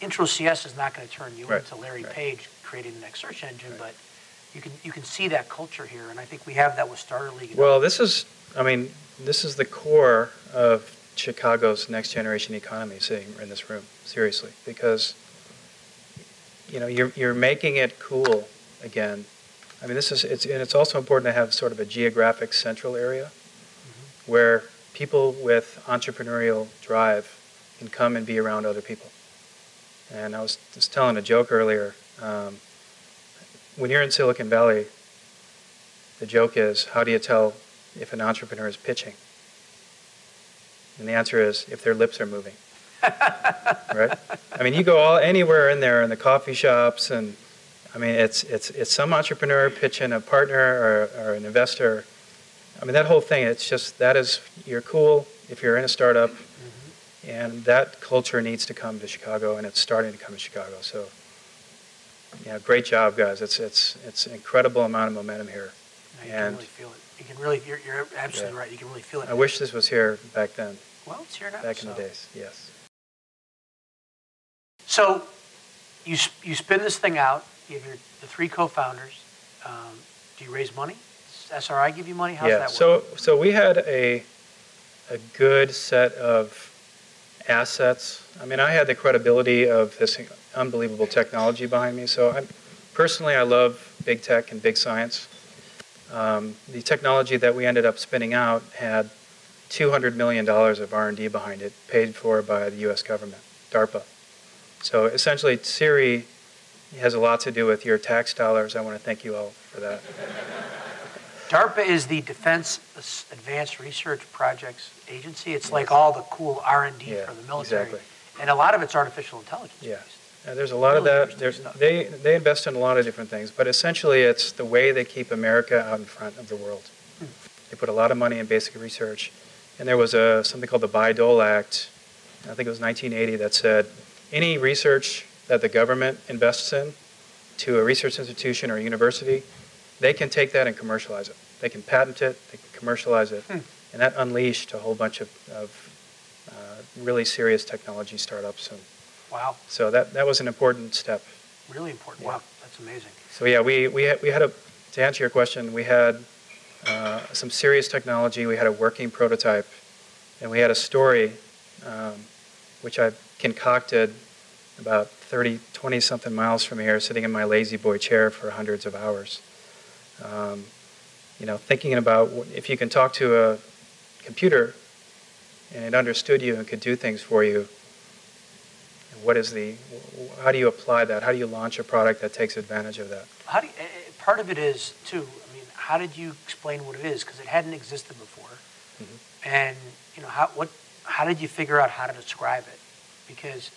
intro CS is not going to turn you Right, into Larry right. Page creating the next search engine, Right. but you can, you can see that culture here. And I think we have that with Starter League. Well, this is, I mean, this is the core of Chicago's next generation economy sitting in this room, seriously, because, you know, you're, you're making it cool again. I mean, this is, it's, and it's also important to have sort of a geographic central area where people with entrepreneurial drive can come and be around other people. And I was just telling a joke earlier. Um, when you're in Silicon Valley, the joke is, how do you tell if an entrepreneur is pitching? And the answer is, if their lips are moving. Right? I mean, you go all anywhere in there in the coffee shops, and I mean, it's it's it's some entrepreneur pitching a partner or, or an investor. I mean, that whole thing. It's just that is you're cool if you're in a startup, mm-hmm. and that culture needs to come to Chicago, and it's starting to come to Chicago. So, yeah, great job, guys. It's it's it's an incredible amount of momentum here. You can really feel it. You can really, you're, you're absolutely Yeah. right. You can really feel it. I wish this was here back then, well, it's here now. back in the days. Yes. So you, you spin this thing out. You have your, the three co-founders. Um, do you raise money? Does SRI give you money? How's yeah. that work? so so we had a a good set of assets. I mean, I had the credibility of this unbelievable technology behind me. So I personally, I love big tech and big science. Um, the technology that we ended up spinning out had 200 million dollars of R&D behind it, paid for by the U.S. government, DARPA. So essentially, Siri has a lot to do with your tax dollars. I want to thank you all for that. DARPA is the Defense Advanced Research Projects Agency. It's like all the cool R&D Yeah, for the military. exactly. And a lot of it's artificial intelligence Yeah. Uh, there's a lot of that. There's, they, they invest in a lot of different things, but essentially it's the way they keep America out in front of the world. Hmm. They put a lot of money in basic research. And there was a, something called the Bayh-Dole Act, I think it was 1980, that said any research that the government invests in to a research institution or a university, they can take that and commercialize it. They can patent it, they can commercialize it. Hmm. And that unleashed a whole bunch of, of uh, really serious technology startups. And Wow, so that, that was an important step. really important. Yeah. Wow, that's amazing. So yeah, we, we, had, we had a, to answer your question, we had uh, some serious technology, we had a working prototype, and we had a story um, which I concocted about 30, 20 something miles from here, sitting in my lazy boy chair for hundreds of hours. Um, you know, thinking about if you can talk to a computer and it understood you and could do things for you, what is the, how do you apply that? How do you launch a product that takes advantage of that? How do you, eh, eh, part of it is too. I mean, how did you explain what it is? Because it hadn't existed before, Mm-hmm. and you know how what how did you figure out how to describe it? Because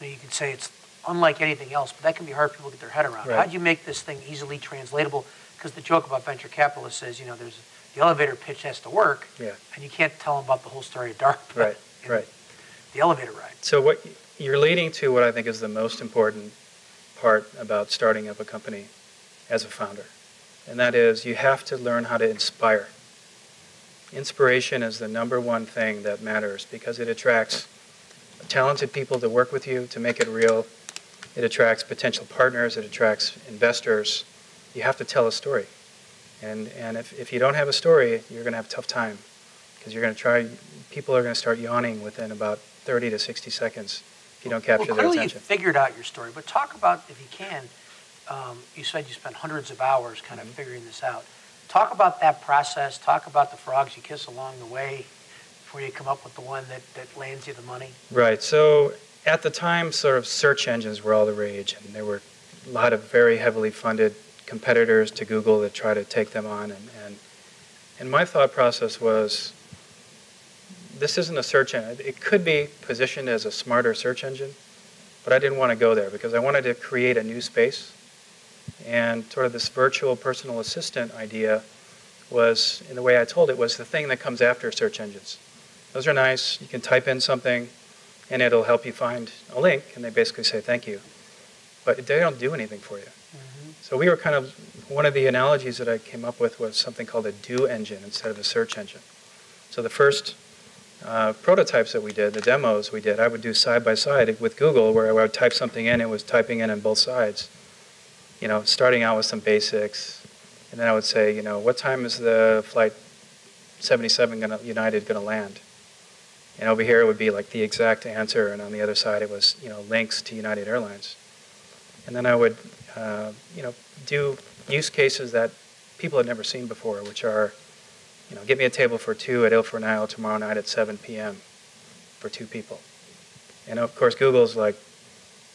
you know you could say it's unlike anything else, but that can be hard for people to get their head around. Right. How do you make this thing easily translatable? Because the joke about venture capitalists says you know there's the elevator pitch has to work, Yeah. and you can't tell them about the whole story of DARPA. (laughs) Right, right. The elevator ride. So what you're leading to what I think is the most important part about starting up a company as a founder. And that is you have to learn how to inspire. Inspiration is the number one thing that matters because it attracts talented people to work with you to make it real. It attracts potential partners, it attracts investors. You have to tell a story. And, and if, if you don't have a story, you're going to have a tough time because you're going to try, people are going to start yawning within about 30 to 60 seconds if you don't capture well, their attention. you figured out your story, but talk about, if you can, um, you said you spent hundreds of hours kind Mm-hmm. of figuring this out. Talk about that process. Talk about the frogs you kiss along the way before you come up with the one that, that lands you the money. Right. So at the time, sort of search engines were all the rage, and there were a lot of very heavily funded competitors to Google that try to take them on. And, and, and my thought process was this isn't a search engine. It could be positioned as a smarter search engine, but I didn't want to go there because I wanted to create a new space. And sort of this virtual personal assistant idea was, in the way I told it, was the thing that comes after search engines. Those are nice. You can type in something, and it'll help you find a link, and they basically say thank you. But they don't do anything for you. So we were kind of, one of the analogies that I came up with was something called a do engine instead of a search engine. So the first uh, prototypes that we did, the demos we did, I would do side by side with Google, where I would type something in, it was typing in on both sides. You know, starting out with some basics, and then I would say, you know, what time is the flight 77 gonna, United going to land? And over here it would be like the exact answer, and on the other side it was, you know, links to United Airlines. And then I would, uh, you know, do use cases that people had never seen before, which are, you know, get me a table for two at Il Fornaio tomorrow night at 7 p.m. for two people. And of course, Google's like,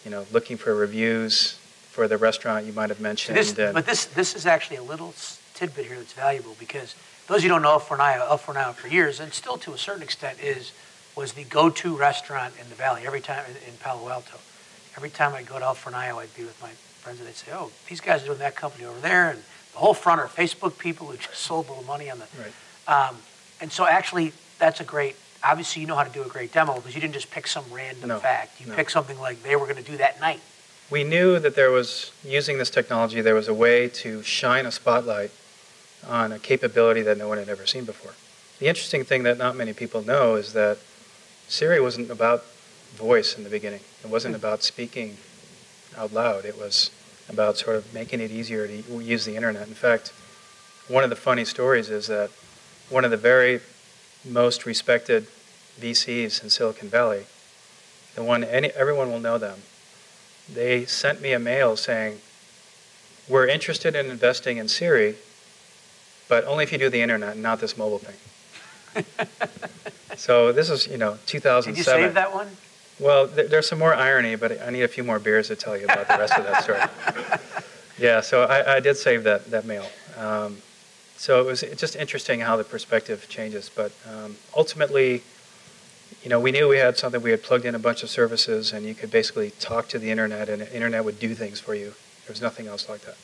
you know, looking for reviews for the restaurant you might have mentioned. this, but this, this is actually a little tidbit here that's valuable because those of you who don't know Il Fornaio, Il Fornaio for years, and still to a certain extent is, was the go-to restaurant in the valley every time, in- Palo Alto. Every time I'd go to Fornaio, I'd be with my friends and they'd say, oh, these guys are doing that company over there. And the whole front are Facebook people who (laughs) just sold a little money on the, Right. um, and so actually, that's a great, obviously you know how to do a great demo because you didn't just pick some random No, fact. You no. picked something like they were going to do that night. we knew that there was, using this technology, there was a way to shine a spotlight on a capability that no one had ever seen before. The interesting thing that not many people know is that Siri wasn't about voice in the beginning. It wasn't hmm. about speaking out loud. It was about sort of making it easier to use the internet. In fact, one of the funny stories is that one of the very most respected VCs in Silicon Valley, the one any, everyone will know them, they sent me a mail saying, We're interested in investing in Siri, but only if you do the internet and not this mobile thing. (laughs) so this is, you know, 2007. Did you save that one? Well, th- there's some more irony, but I need a few more beers to tell you about the rest of that (laughs) story. Yeah, so I, I did save that, that mail. Um, so it was just interesting how the perspective changes. But um, ultimately, you know, we knew we had something. We had plugged in a bunch of services, and you could basically talk to the internet, and the internet would do things for you. There was nothing else like that.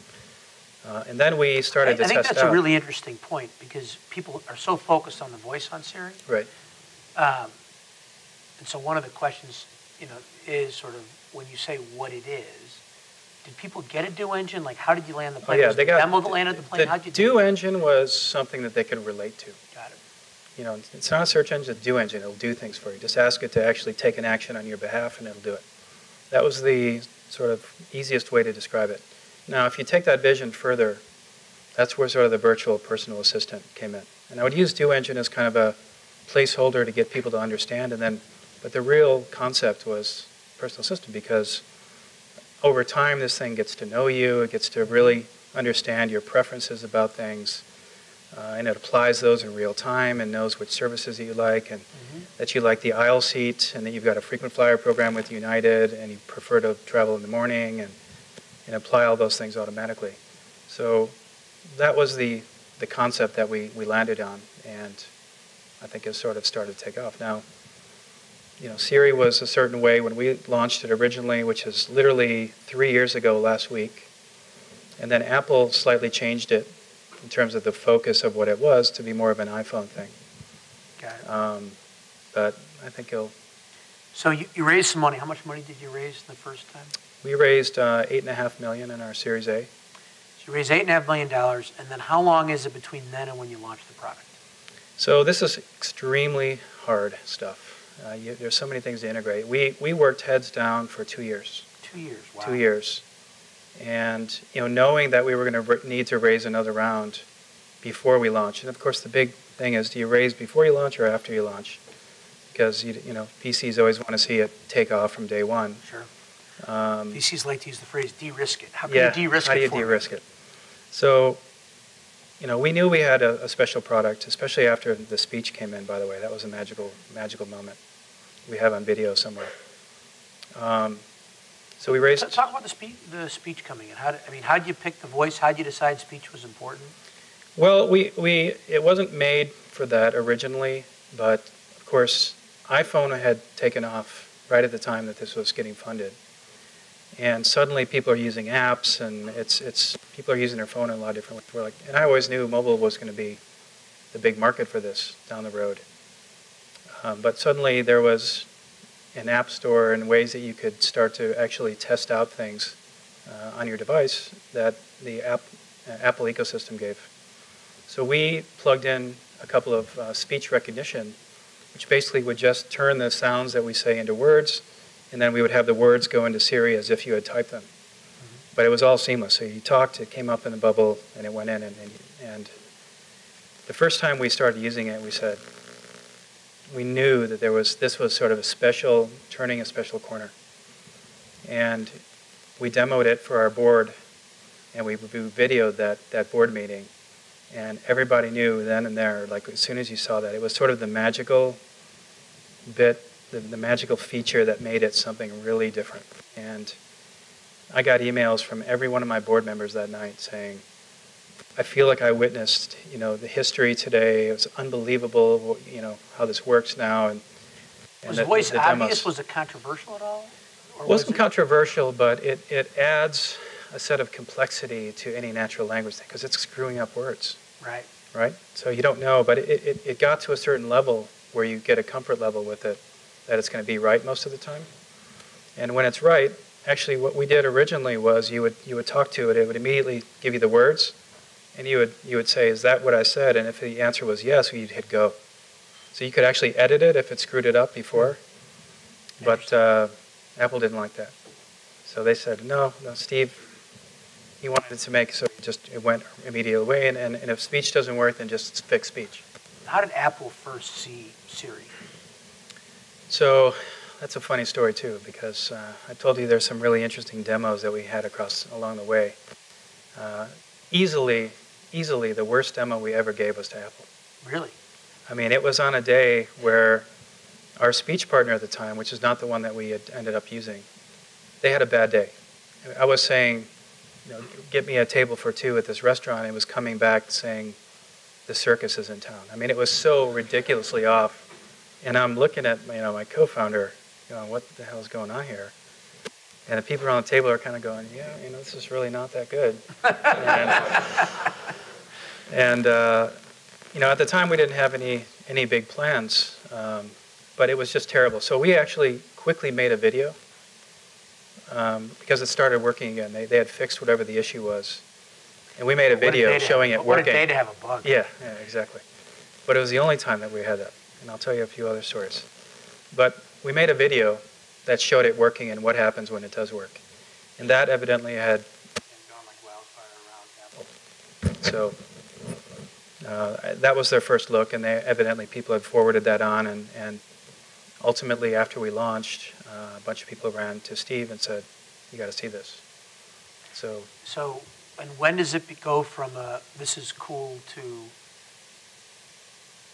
Uh, and then we started to I think that's out. a really interesting point because people are so focused on the voice on Siri. right. Um, and so one of the questions, you know, is sort of when you say what it is, did people get a do engine? Like, how did you land the plane? Oh, yeah, Was they the got demo that landed the plane? How'd you do do engine was something that they could relate to. Got it. You know, it's not a search engine, it's a do engine. It'll do things for you. Just ask it to actually take an action on your behalf and it'll do it. That was the sort of easiest way to describe it. Now, if you take that vision further, that's where sort of the virtual personal assistant came in. And I would use do engine as kind of a placeholder to get people to understand and then, but the real concept was personal assistant because over time this thing gets to know you, it gets to really understand your preferences about things. Uh, and it applies those in real time and knows which services that you like and that you like the aisle seat and that you've got a frequent flyer program with United and you prefer to travel in the morning and, and apply all those things automatically. So that was the, the concept that we, we landed on and I think it sort of started to take off. Now, you know, Siri was a certain way when we launched it originally, which is literally three years ago last week. And then Apple slightly changed it in terms of the focus of what it was to be more of an iPhone thing. Got it. Um, but I think it'll, So you, you raised some money. How much money did you raise the first time? We raised uh, eight and a half million in our Series A. So you raised eight and a half million dollars, and then how long is it between then and when you launch the product? So this is extremely hard stuff. Uh, you, there's so many things to integrate. We we worked heads down for two years. Two years. Wow. two years. And, you know, knowing that we were going to need to raise another round before we launch. And of course, the big thing is, do you raise before you launch or after you launch? Because, you, you know, VCs always want to see it take off from day one. Sure. Um, VCs like to use the phrase de-risk it. How can yeah, you de-risk how it do you de-risk it? So, you know, we knew we had a, a special product, especially after the speech came in, by the way. That was a magical, magical moment. We have on video somewhere. Um, so we raised... Talk about the speech, the speech coming in. How did, I mean, how did you pick the voice? How did you decide speech was important? Well, we, we it wasn't made for that originally, but of course, iPhone had taken off right at the time that this was getting funded. And suddenly people are using apps and it's, it's, people are using their phone in a lot of different ways. We're like, and I always knew mobile was going to be the big market for this down the road. Um, but suddenly there was an app store and ways that you could start to actually test out things uh, on your device that the app, uh, Apple ecosystem gave. So we plugged in a couple of uh, speech recognition, which basically would just turn the sounds that we say into words, and then we would have the words go into Siri as if you had typed them. But it was all seamless. So you talked, it came up in the bubble, and it went in. And, and, and the first time we started using it, we said, we knew that there was this was sort of a special turning a special corner and we demoed it for our board and we, we videoed that, that board meeting and everybody knew then and there like as soon as you saw that it was sort of the magical bit the, the magical feature that made it something really different and i got emails from every one of my board members that night saying I feel like I witnessed, you know, the history today. It was unbelievable, you know, how this works now. And, and was the, voice the obvious? Was it controversial at all? It wasn't was it? controversial, but it, it adds a set of complexity to any natural language thing because it's screwing up words. Right. Right? So you don't know, but it, it, it got to a certain level where you get a comfort level with it that it's going to be right most of the time. And when it's right, actually what we did originally was you would, you would talk to it, it would immediately give you the words and you would, you would say, Is that what I said? And if the answer was yes, you'd hit go. So you could actually edit it if it screwed it up before. But uh, Apple didn't like that. So they said, No, no, Steve, he wanted to make so it just it went immediately away. And, and, and if speech doesn't work, then just fix speech. How did Apple first see Siri? So that's a funny story too, because uh, I told you there's some really interesting demos that we had across along the way. Uh, easily, easily the worst demo we ever gave was to Apple. Really? I mean, it was on a day where our speech partner at the time, which is not the one that we had ended up using, they had a bad day. I was saying, you know, get me a table for two at this restaurant, and it was coming back saying, the circus is in town. I mean, it was so ridiculously off. And I'm looking at, you know, my co-founder, you know, what the hell is going on here? And the people around the table are kind of going, yeah, you know, this is really not that good. and, (laughs) and uh, you know, at the time we didn't have any, any big plans, um, but it was just terrible. So we actually quickly made a video um, because it started working again. They, they had fixed whatever the issue was. And we made a video showing have, it working. What a day to have a bug. Yeah, yeah, exactly. But it was the only time that we had that. And I'll tell you a few other stories. But we made a video that showed it working and what happens when it does work. And that evidently had gone like wildfire around Apple. so uh, that was their first look, and they evidently people had forwarded that on, and, and ultimately after we launched, uh, a bunch of people ran to Steve and said, "You got to see this." So. So, and when does it go from uh, "this is cool" to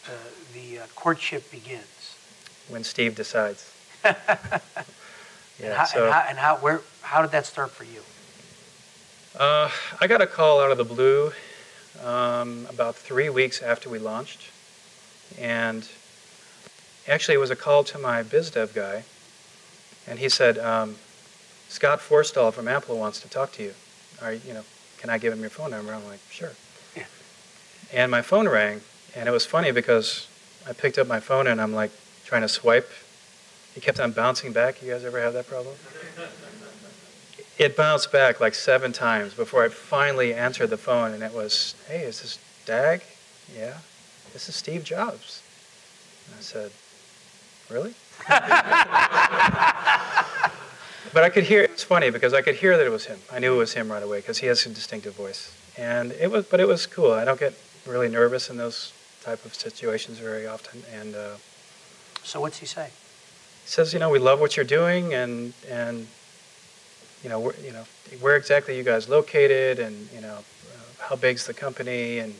uh, the uh, courtship begins? When Steve decides. (laughs) yeah, and, how, so, and, how, and how, where, how did that start for you? Uh, I got a call out of the blue um, about three weeks after we launched. And actually, it was a call to my biz dev guy. And he said, um, Scott Forstall from Apple wants to talk to you. Are, you know, can I give him your phone number? I'm like, sure. Yeah. And my phone rang, and it was funny because I picked up my phone and I'm like trying to swipe it kept on bouncing back. You guys ever have that problem? (laughs) It bounced back like seven times before I finally answered the phone, and it was, "Hey, is this Dag? Yeah, this is Steve Jobs." And I said, "Really?" (laughs) but I could hear. It's funny because I could hear that it was him. I knew it was him right away because he has a distinctive voice, and it was. But it was cool. I don't get really nervous in those type of situations very often, and. Uh, so what's he say? He says, you know, we love what you're doing, and and you know, where, you know, where exactly you guys located, and you know, uh, how big's the company, and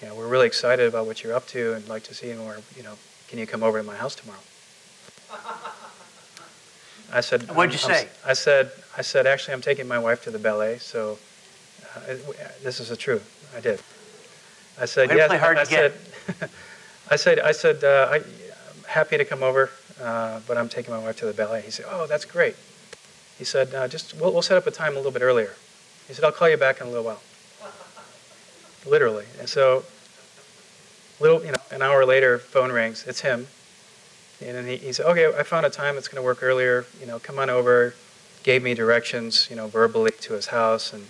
you know, we're really excited about what you're up to, and like to see more. You know, can you come over to my house tomorrow? I said. What'd you I'm, say? I'm, I said, I said, actually, I'm taking my wife to the ballet, so uh, this is the truth. I did. I said, yes. I, I said, I said, I said, uh, I, happy to come over, uh, but I'm taking my wife to the ballet. He said, oh, that's great. He said, uh, just we'll, we'll set up a time a little bit earlier. He said, I'll call you back in a little while. Literally. And so, little, you know, an hour later, phone rings. It's him. And then he, he said, okay, I found a time that's going to work earlier. You know, come on over. Gave me directions, you know, verbally to his house. And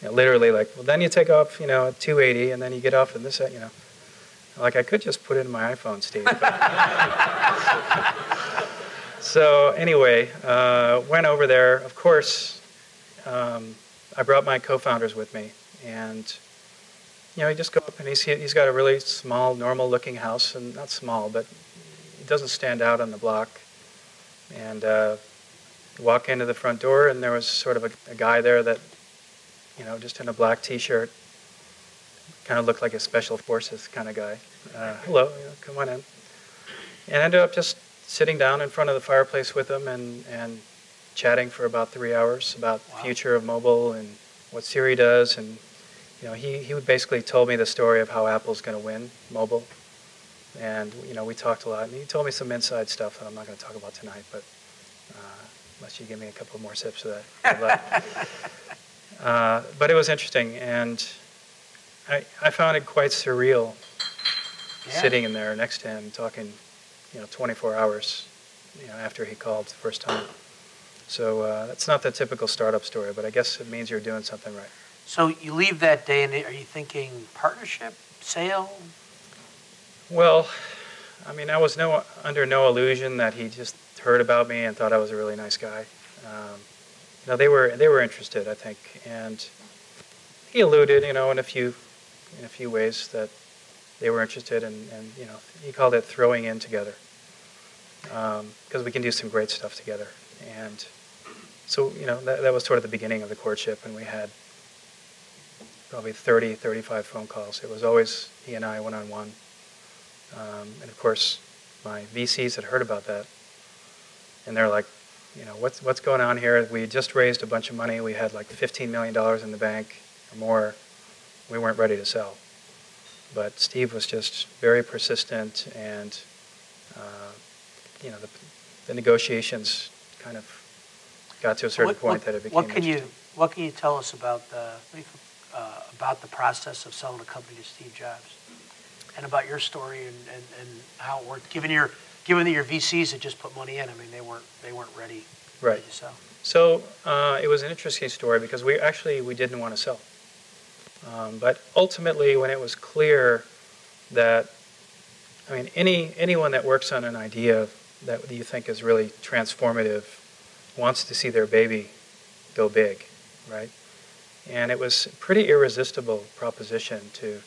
you know, literally like, well, then you take off, you know, at 280, and then you get off at this, you know. Like, I could just put it in my iPhone, Steve. (laughs) so anyway, uh, went over there. Of course, um, I brought my co-founders with me. And, you know, you just go up and he's, he's got a really small, normal-looking house. And not small, but it doesn't stand out on the block. And uh, walk into the front door, and there was sort of a, a guy there that, you know, just in a black T-shirt, kind of looked like a special forces kind of guy. Uh, hello, you know, come on in. And I ended up just sitting down in front of the fireplace with him and, and chatting for about three hours about wow. the future of mobile and what Siri does. And you know, he, he basically told me the story of how Apple's going to win mobile. And you know, we talked a lot. And he told me some inside stuff that I'm not going to talk about tonight, but uh, unless you give me a couple more sips of that. (laughs) uh, but it was interesting, and I, I found it quite surreal yeah. sitting in there next to him talking, you know, 24 hours, you know, after he called the first time. So uh, that's not the typical startup story, but I guess it means you're doing something right. So you leave that day, and are you thinking partnership, sale? Well, I mean, I was no under no illusion that he just heard about me and thought I was a really nice guy. Um, you know, they were they were interested, I think, and he alluded, you know, in a few in a few ways that they were interested in, and you know, he called it throwing in together because um, we can do some great stuff together. And so, you know, that, that was sort of the beginning of the courtship, and we had probably 30, 35 phone calls. It was always he and I one on one. and of course, my VCs had heard about that, and they're like, you know, what's what's going on here? We just raised a bunch of money. We had like 15 million dollars in the bank or more we weren't ready to sell. But Steve was just very persistent, and uh, you know the, the, negotiations kind of got to a certain what, point what, that it became. What can you What can you tell us about the uh, about the process of selling a company to Steve Jobs, and about your story and, and, and how it worked? Given your given that your VCs had just put money in, I mean they weren't they weren't ready, right. ready to sell. So uh, it was an interesting story because we actually we didn't want to sell. Um, but ultimately, when it was clear that, I mean, any anyone that works on an idea that you think is really transformative wants to see their baby go big, right? And it was a pretty irresistible proposition to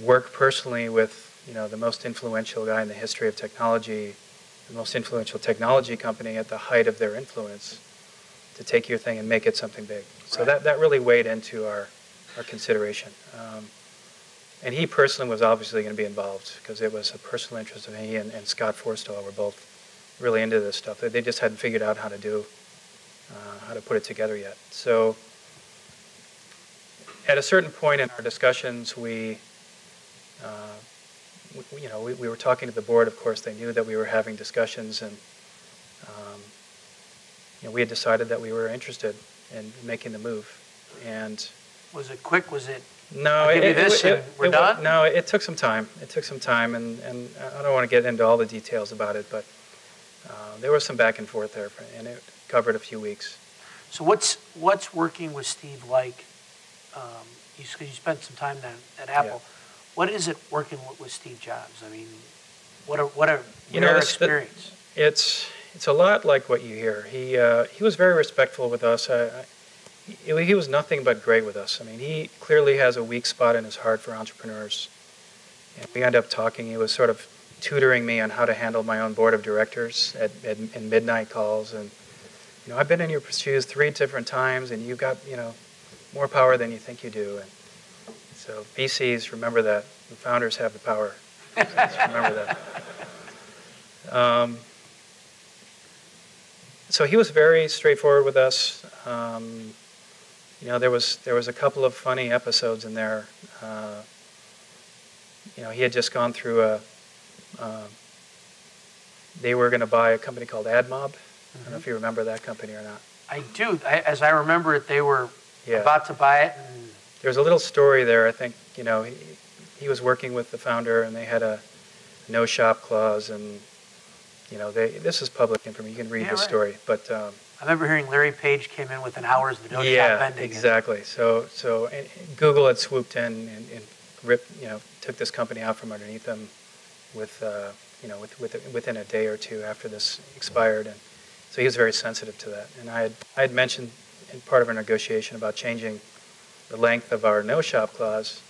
work personally with you know the most influential guy in the history of technology, the most influential technology company at the height of their influence, to take your thing and make it something big. So that, that really weighed into our our consideration. Um, and he personally was obviously going to be involved because it was a personal interest of he and, and, Scott Forstall were both really into this stuff. They just hadn't figured out how to do, uh, how to put it together yet. So at a certain point in our discussions, we, uh, we you know, we, we, were talking to the board. Of course, they knew that we were having discussions, and um, you know, we had decided that we were interested in making the move. And was it quick? Was it? No, it, this it, and we're done. No, it took some time. It took some time, and, and I don't want to get into all the details about it, but uh, there was some back and forth there, and it covered a few weeks. So what's what's working with Steve like? Um, you, you spent some time then at Apple. Yeah. What is it working with, with, Steve Jobs? I mean, what a what a you know, experience. The, it's it's a lot like what you hear. He uh, he was very respectful with us. I, I, he was nothing but great with us. I mean, he clearly has a weak spot in his heart for entrepreneurs. And we end up talking. He was sort of tutoring me on how to handle my own board of directors at, at in midnight calls. And you know, I've been in your shoes three different times, and you've got you know more power than you think you do. And so VCs, remember that the founders have the power. remember that. Um, so he was very straightforward with us. Um, you know, there was there was a couple of funny episodes in there. Uh, you know, he had just gone through a uh, they were going to buy a company called AdMob. I don't know if you remember that company or not. I do. I, as I remember it, they were Yeah. about to buy it, and There's a little story there. I think you know he, he was working with the founder, and they had a no shop clause, and you know they this is public information. You can read Yeah, the right. story, but um, I remember hearing Larry Page came in within hours of the no yeah, exactly. So so Google had swooped in and, and ripped you know took this company out from underneath them with uh, you know with, with within a day or two after this expired, and so he was very sensitive to that. And I had I had mentioned in part of our negotiation about changing the length of our no shop clause,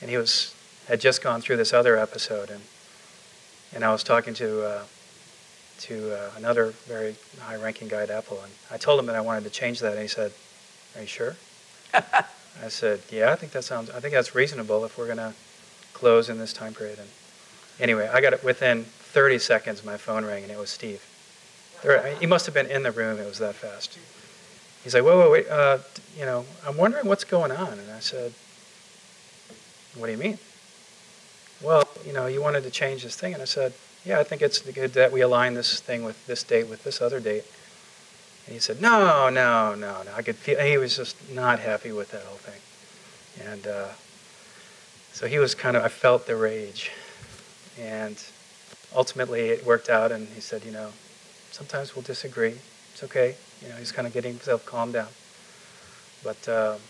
and he was had just gone through this other episode, and and I was talking to uh, to uh, another very high-ranking guy at Apple, and I told him that I wanted to change that, and he said, "Are you sure?" (laughs) I said, "Yeah, I think that sounds. I think that's reasonable if we're going to close in this time period." And anyway, I got it within 30 seconds. My phone rang, and it was Steve. There, he must have been in the room. It was that fast. He's like, "Whoa, whoa, wait. Uh, you know, I'm wondering what's going on." And I said, "What do you mean?" Well, you know, you wanted to change this thing, and I said, "Yeah, I think it's good that we align this thing with this date with this other date." And he said, "No, no, no, no." I could feel he was just not happy with that whole thing, and uh, so he was kind of. I felt the rage, and ultimately it worked out. And he said, "You know, sometimes we'll disagree. It's okay." You know, he's kind of getting himself calmed down. But um,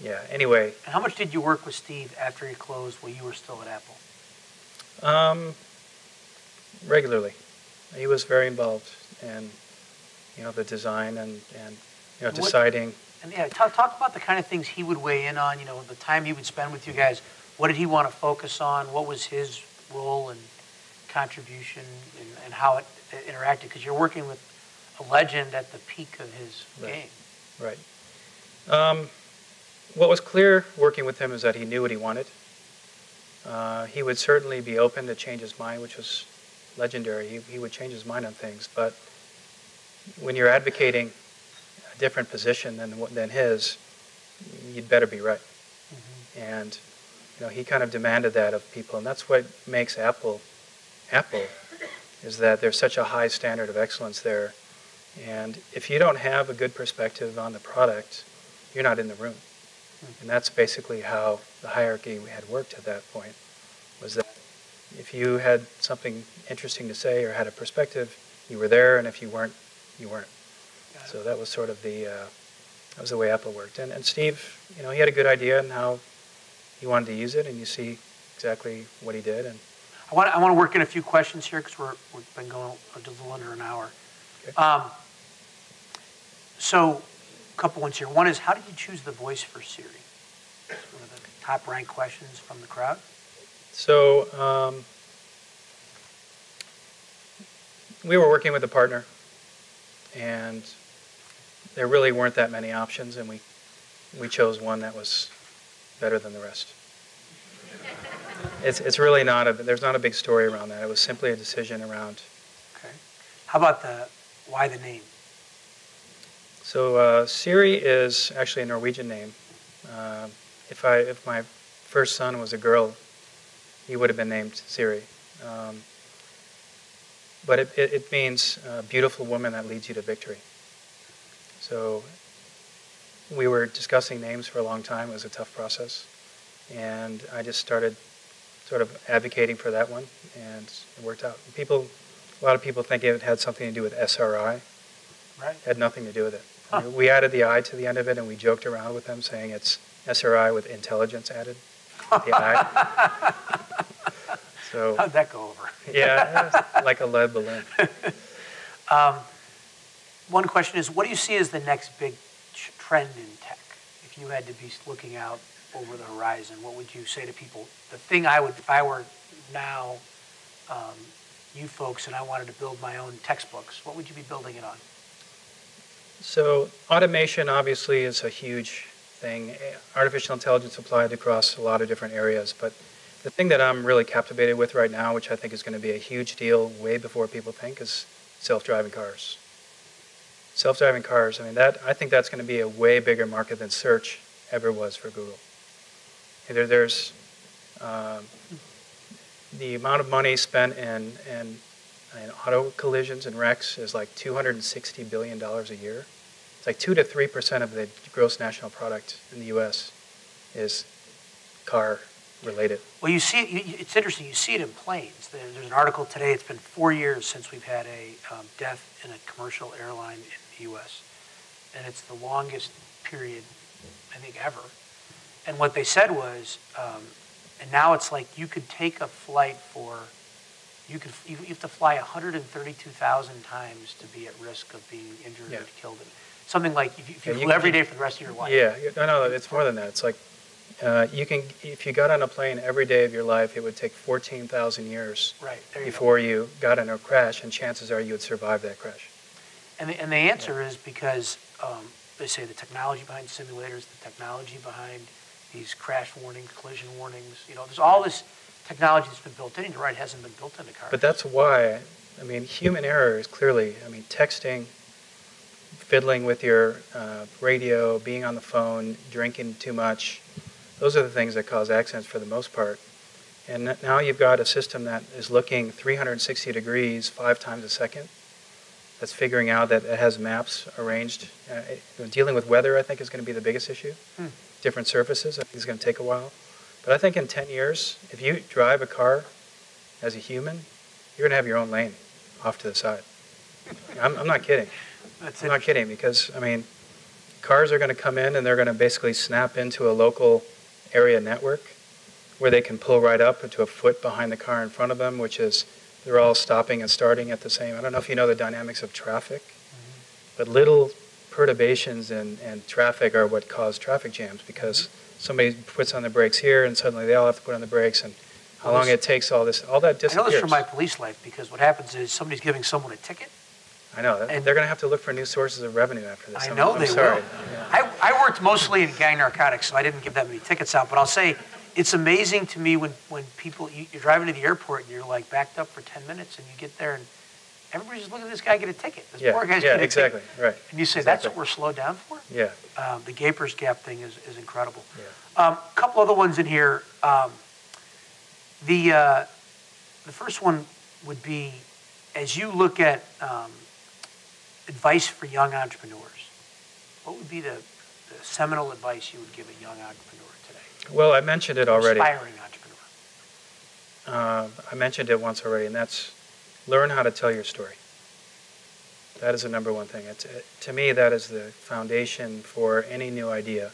yeah. Anyway, And how much did you work with Steve after he closed while you were still at Apple? Um, regularly. He was very involved in, you know, the design and, and you know, What- deciding. And yeah, talk, talk about the kind of things he would weigh in on, you know, the time he would spend with you guys. What did he want to focus on? What was his role and contribution and, and how it interacted? Because you're working with a legend at the peak of his Right. game. Right. Um, what was clear working with him is that he knew what he wanted. Uh, he would certainly be open to change his mind, which was legendary. He, he would change his mind on things. But when you're advocating a different position than, than his, you'd better be right. Mm-hmm. And you know, he kind of demanded that of people, and that's what makes Apple Apple is that there's such a high standard of excellence there. And if you don't have a good perspective on the product, you're not in the room. Mm-hmm. And that's basically how the hierarchy had worked at that point. If you had something interesting to say or had a perspective, you were there, and if you weren't, you weren't. Got it. So that was sort of the uh, that was the way Apple worked. And and Steve, you know, he had a good idea on how he wanted to use it, and you see exactly what he did. And I want, I want to work in a few questions here because we're, we've been going a little under an hour. Okay. Um, so, a couple ones here. One is, how did you choose the voice for Siri? It's one of the top ranked questions from the crowd. So um, we were working with a partner, and there really weren't that many options, and we we chose one that was better than the rest. It's, it's really not a, there's not a big story around that. It was simply a decision around Okay. How about the, why the name? So uh, Siri is actually a Norwegian name. Uh, if I if my first son was a girl, he would have been named Siri. Um, but it, it, it means uh, beautiful woman that leads you to victory. So we were discussing names for a long time. It was a tough process, and I just started sort of advocating for that one, and it worked out. People, a lot of people think it had something to do with SRI Right? It had nothing to do with it. Mean, We added the I to the end of it, and we joked around with them saying it's SRI with intelligence added. I. (laughs) So How'd that go over? yeah, (laughs) like a lead balloon. (laughs) Um, one question is, what do you see as the next big tr- trend in tech? If you had to be looking out over the horizon, what would you say to people? The thing I would, if I were now um, you folks and I wanted to build my own textbooks, what would you be building it on? So automation obviously is a huge thing. Artificial intelligence applied across a lot of different areas, but the thing that I'm really captivated with right now, which I think is going to be a huge deal way before people think, is self-driving cars. Self-driving cars. I mean, that I think that's going to be a way bigger market than search ever was for Google. There, there's um, the amount of money spent in, in in auto collisions and wrecks is like $260 billion a year. It's like 2 to 3% of the gross national product in the U.S. is car related. Well, you see, it's interesting, you see it in planes. There's an article today, it's been four years since we've had a um, death in a commercial airline in the U.S. And it's the longest period, I think, ever. And what they said was, um, and now it's like you could take a flight for, you could, you you have to fly 132,000 times to be at risk of being injured Yeah. or killed. Something like if you- if you Yeah, you flew every can- day for the rest of your life. Yeah, yeah, no, no, it's more than that. It's like uh, you can, if you got on a plane every day of your life, it would take 14,000 years Right, you go. before you got in a crash, and chances are you would survive that crash. And the, and the answer is because um, they say the technology behind simulators, the technology behind these crash warnings, collision warnings, you know, there's all this technology that's been built in. You're right, hasn't been built into cars. But that's why, I mean, human error is clearly, I mean, texting, fiddling with your uh, radio, being on the phone, drinking too much, those are the things that cause accidents for the most part. And now you've got a system that is looking 360 degrees five times a second. That's figuring out that it has maps arranged. Uh, it- dealing with weather, I think, is going to be the biggest issue. Hmm. Different surfaces, I think, is going to take a while. But I think in 10 years, if you drive a car as a human, you're going to have your own lane off to the side. I'm, I'm not kidding. That's I'm not kidding because, I mean, cars are going to come in and they're going to basically snap into a local area network where they can pull right up to a foot behind the car in front of them, which is they're all stopping and starting at the same. I don't know if you know the dynamics of traffic, but little perturbations in, in traffic are what cause traffic jams because somebody puts on the brakes here and suddenly they all have to put on the brakes and how long it takes all this, all that disappears. I know this from my police life because what happens is somebody's giving someone a ticket. I know. and- They're going to have to look for new sources of revenue after this. I I'm- know I'm they sorry. will. I, I worked mostly in gang narcotics, so I didn't give that many tickets out. But I'll say, it's amazing to me when, when people, you, you're driving to the airport and you're like backed up for 10 minutes and you get there and everybody's just looking at this guy get a ticket. This Yeah, poor guy's yeah, getting a ticket. exactly, right. And you say, that's what we're slowed down for? Yeah, Um, the Gapers Gap thing is, is incredible. yeah. Um, couple other ones in here. Um, the, uh, the first one would be, as you look at um, advice for young entrepreneurs, what would be the, the seminal advice you would give a young entrepreneur today? Well, I mentioned it already. Aspiring entrepreneur. Uh, I mentioned it once already, and that's learn how to tell your story. That is the number one thing. It's, it, to me, that is the foundation for any new idea,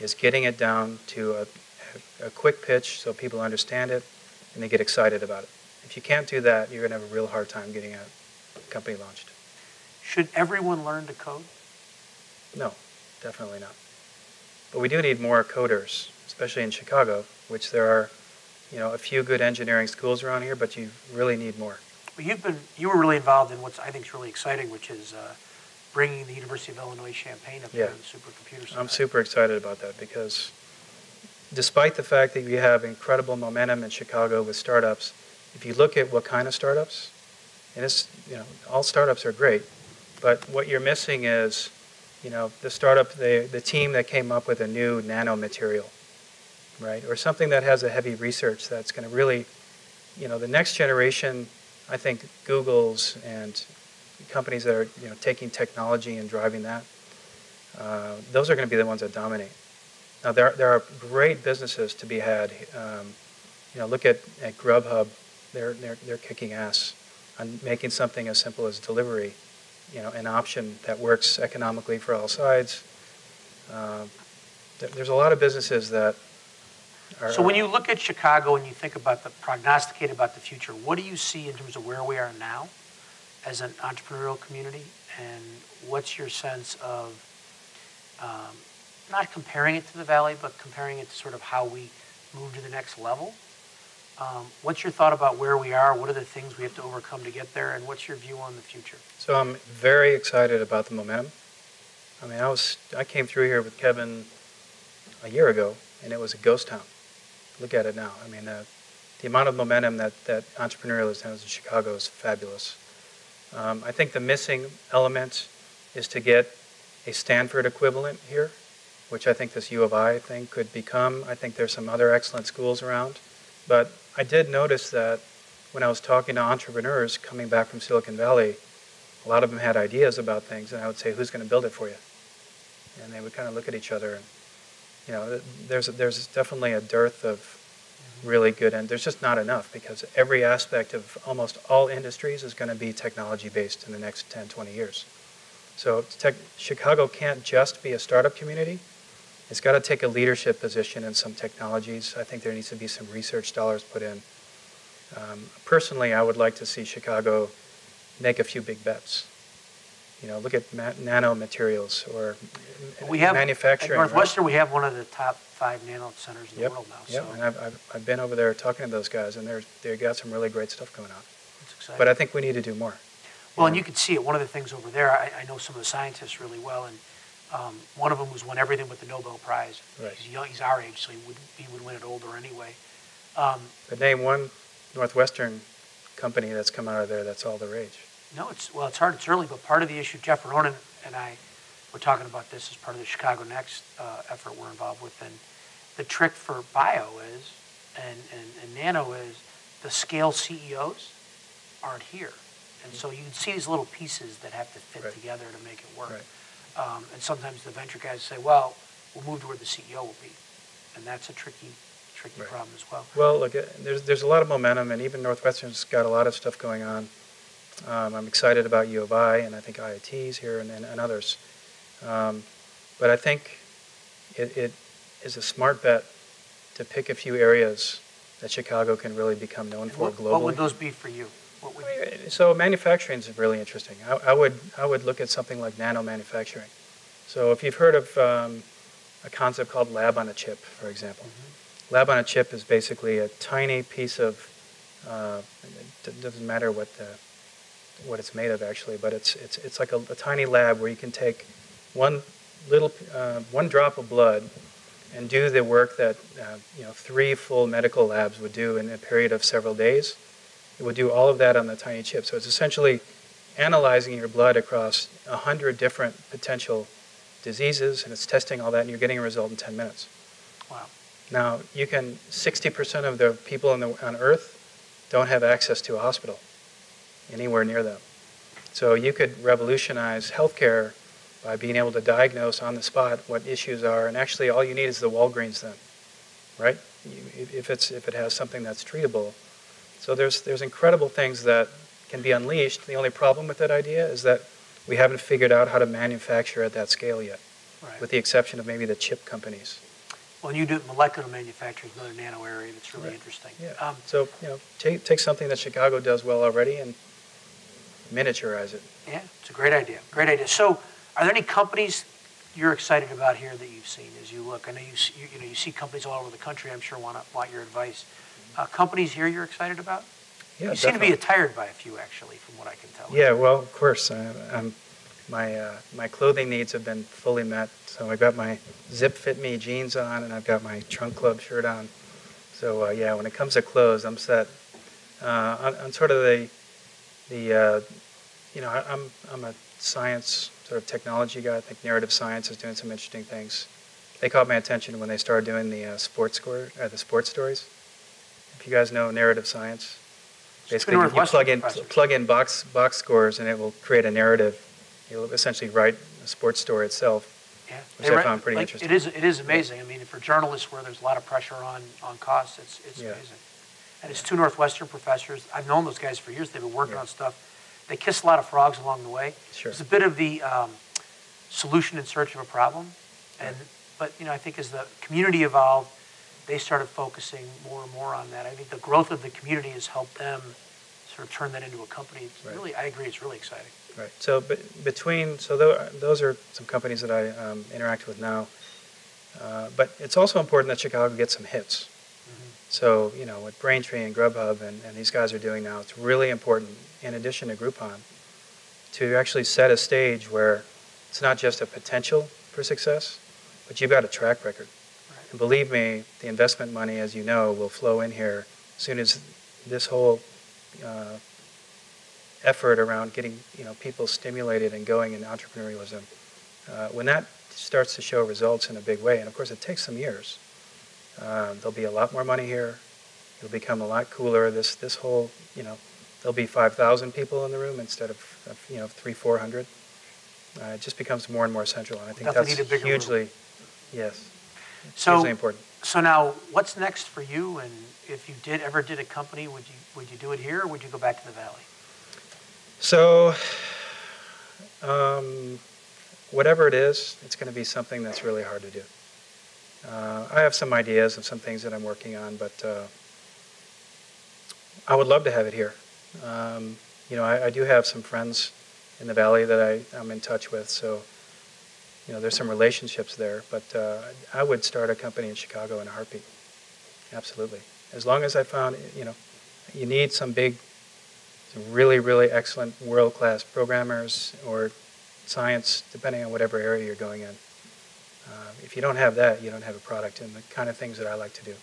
is getting it down to a, a, a quick pitch so people understand it and they get excited about it. If you can't do that, you're going to have a real hard time getting a company launched. Should everyone learn to code? No, definitely not. But we do need more coders, especially in Chicago, which there are, you know, a few good engineering schools around here, but you really need more. Well, you've been, you were really involved in what's I think is really exciting, which is uh, bringing the University of Illinois Champaign up here Yeah. in the supercomputer. I'm super excited about that because despite the fact that we have incredible momentum in Chicago with startups, if you look at what kind of startups, and it's, you know, all startups are great, but what you're missing is, you know, the startup, the, the team that came up with a new nanomaterial, right? Or something that has a heavy research that's going to really, you know, the next generation, I think Google's and companies that are, you know, taking technology and driving that, uh, those are going to be the ones that dominate. Now, there, there are great businesses to be had. Um, you know, look at, at Grubhub. They're, they're, they're kicking ass on making something as simple as delivery, you know, an option that works economically for all sides. Uh, th- there's a lot of businesses that are. So when you look at Chicago and you think about the prognosticate about the future, what do you see in terms of where we are now as an entrepreneurial community? And what's your sense of, um, not comparing it to the valley, but comparing it to sort of how we move to the next level? Um, what's your thought about where we are? What are the things we have to overcome to get there? And what's your view on the future? So I'm very excited about the momentum. I mean, I was I came through here with Kevin a year ago, and it was a ghost town. Look at it now. I mean, uh, the amount of momentum that that entrepreneurialism has in Chicago is fabulous. Um, I think the missing element is to get a Stanford equivalent here, which I think this U of I thing could become. I think there's some other excellent schools around, but I did notice that when I was talking to entrepreneurs coming back from Silicon Valley, a lot of them had ideas about things, and I would say, "Who's going to build it for you?" And they would kind of look at each other, and you know, there's there's definitely a dearth of really good, and there's just not enough because every aspect of almost all industries is going to be technology based in the next 10, 20 years. So tech, Chicago can't just be a startup community. It's got to take a leadership position in some technologies. I think there needs to be some research dollars put in. Um, personally, I would like to see Chicago make a few big bets. You know, look at ma- nanomaterials or We have, at manufacturing. right? Northwestern, we have one of the top five nano centers in the world now, Yep, so and I've, I've, I've been over there talking to those guys, and they're, they've got some really great stuff going on. it's exciting. But I think we need to do more. Well, and you can see it, one of the things over there, I, I know some of the scientists really well, and um, one of them was won everything with the Nobel Prize. Right. He's young, he's our age, so he would, he would win it older anyway. Um, But name one Northwestern company that's come out of there that's all the rage. No, it's, well, it's hard, it's early, but part of the issue, Jeff Ronan and I were talking about this as part of the Chicago Next uh, effort we're involved with, and the trick for bio is, and, and, and nano is, the scale CEOs aren't here. And so you see these little pieces that have to fit Right. together to make it work. Right. Um, and sometimes the venture guys say, well, we'll move to where the CEO will be. And that's a tricky, tricky Right. problem as well. Well, look, uh, there's, there's a lot of momentum, and even Northwestern's got a lot of stuff going on. Um, I'm excited about U of I, and I think IIT's here, and, and, and others. Um, but I think it, it is a smart bet to pick a few areas that Chicago can really become known And for what, globally. what would those be for you? So manufacturing is really interesting. I, I would I would look at something like nano manufacturing. So if you've heard of um, a concept called lab on a chip, for example, lab on a chip is basically a tiny piece of. Uh, it doesn't matter what the what it's made of actually, but it's it's it's like a, a tiny lab where you can take one little uh, one drop of blood and do the work that uh, you know three full medical labs would do in a period of several days. It would do all of that on the tiny chip. So it's essentially analyzing your blood across a hundred different potential diseases, and it's testing all that, and you're getting a result in 10 minutes. wow. Now, you can 60% of the people on, the, on Earth don't have access to a hospital anywhere near them. So you could revolutionize healthcare by being able to diagnose on the spot what issues are, and actually all you need is the Walgreens then, right? You, if it's if it has something that's treatable. So there's there's incredible things that can be unleashed. The only problem with that idea is that we haven't figured out how to manufacture at that scale yet, Right. with the exception of maybe the chip companies. Well, you do molecular manufacturing, another nano area that's really Right. interesting. Yeah. Um, So, you know, take, take something that Chicago does well already and miniaturize it. yeah, it's a great idea. Great idea. So, are there any companies you're excited about here that you've seen as you look? I know you see, you, you know you see companies all over the country. I'm sure want to want your advice. Uh, companies here you're excited about? Yeah, you seem to be attired by a few, actually, from what I can tell. Yeah, well, of course. I, I'm, my, uh, my clothing needs have been fully met. So I've got my ZipFit me jeans on and I've got my Trunk Club shirt on. So uh, yeah, when it comes to clothes, I'm set. Uh, on, on sort of the, the uh, you know, I, I'm, I'm a science sort of technology guy. I think Narrative Science is doing some interesting things. They caught my attention when they started doing the uh, sports score, uh, the sports stories. You guys know Narrative Science, basically you- you plug in plug in box box scores and it will create a narrative. It'll essentially write a sports story itself. Yeah, Which They I found pretty like, interesting. It is, it is amazing. I mean, for journalists where there's a lot of pressure on, on costs, it's, it's Yeah. amazing. And it's two Northwestern professors. I've known those guys for years. They've been working Yeah. on stuff. They kiss a lot of frogs along the way. Sure. It's a bit of the um, solution in search of a problem. And, but, you know, I think as the community evolved, they started focusing more and more on that. I think the growth of the community has helped them sort of turn that into a company. It's Right. really, I agree, it's really exciting. Right. So be- between so tho- those are some companies that I um, interact with now. Uh, but it's also important that Chicago gets some hits. So you know what Braintree and Grubhub and, and these guys are doing now, it's really important. In addition to Groupon, to actually set a stage where it's not just a potential for success, but you've got a track record. And believe me, the investment money, as you know, will flow in here as soon as this whole uh, effort around getting you know people stimulated and going in entrepreneurialism, uh, when that starts to show results in a big way, and of course it takes some years, uh, there'll be a lot more money here. It'll become a lot cooler. This, this whole, you know, there'll be 5,000 people in the room instead of, of, you know, three, 400. Uh, it just becomes more and more central, and I think Definitely that's bigger room. hugely, yes, So, important. so now, what's next for you? And if you did, ever did a company, would you, would you do it here or would you go back to the Valley? So, um, whatever it is, it's going to be something that's really hard to do. Uh, I have some ideas of some things that I'm working on, but uh, I would love to have it here. Um, you know, I, I do have some friends in the valley that I, I'm in touch with, so you know, there's some relationships there. But uh, I would start a company in Chicago in a heartbeat. Absolutely, as long as I found, you know, you need some big some really, really excellent world-class programmers or science, depending on whatever area you're going in. Uh, if you don't have that, you don't have a product and the kind of things that I like to do.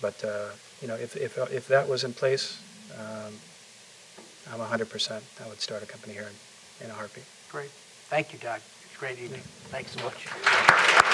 But, uh, you know, if, if, if that was in place, um, I'm 100%. I would start a company here in, in a heartbeat. Great. Thank you, Dag. Great evening. Thanks so much.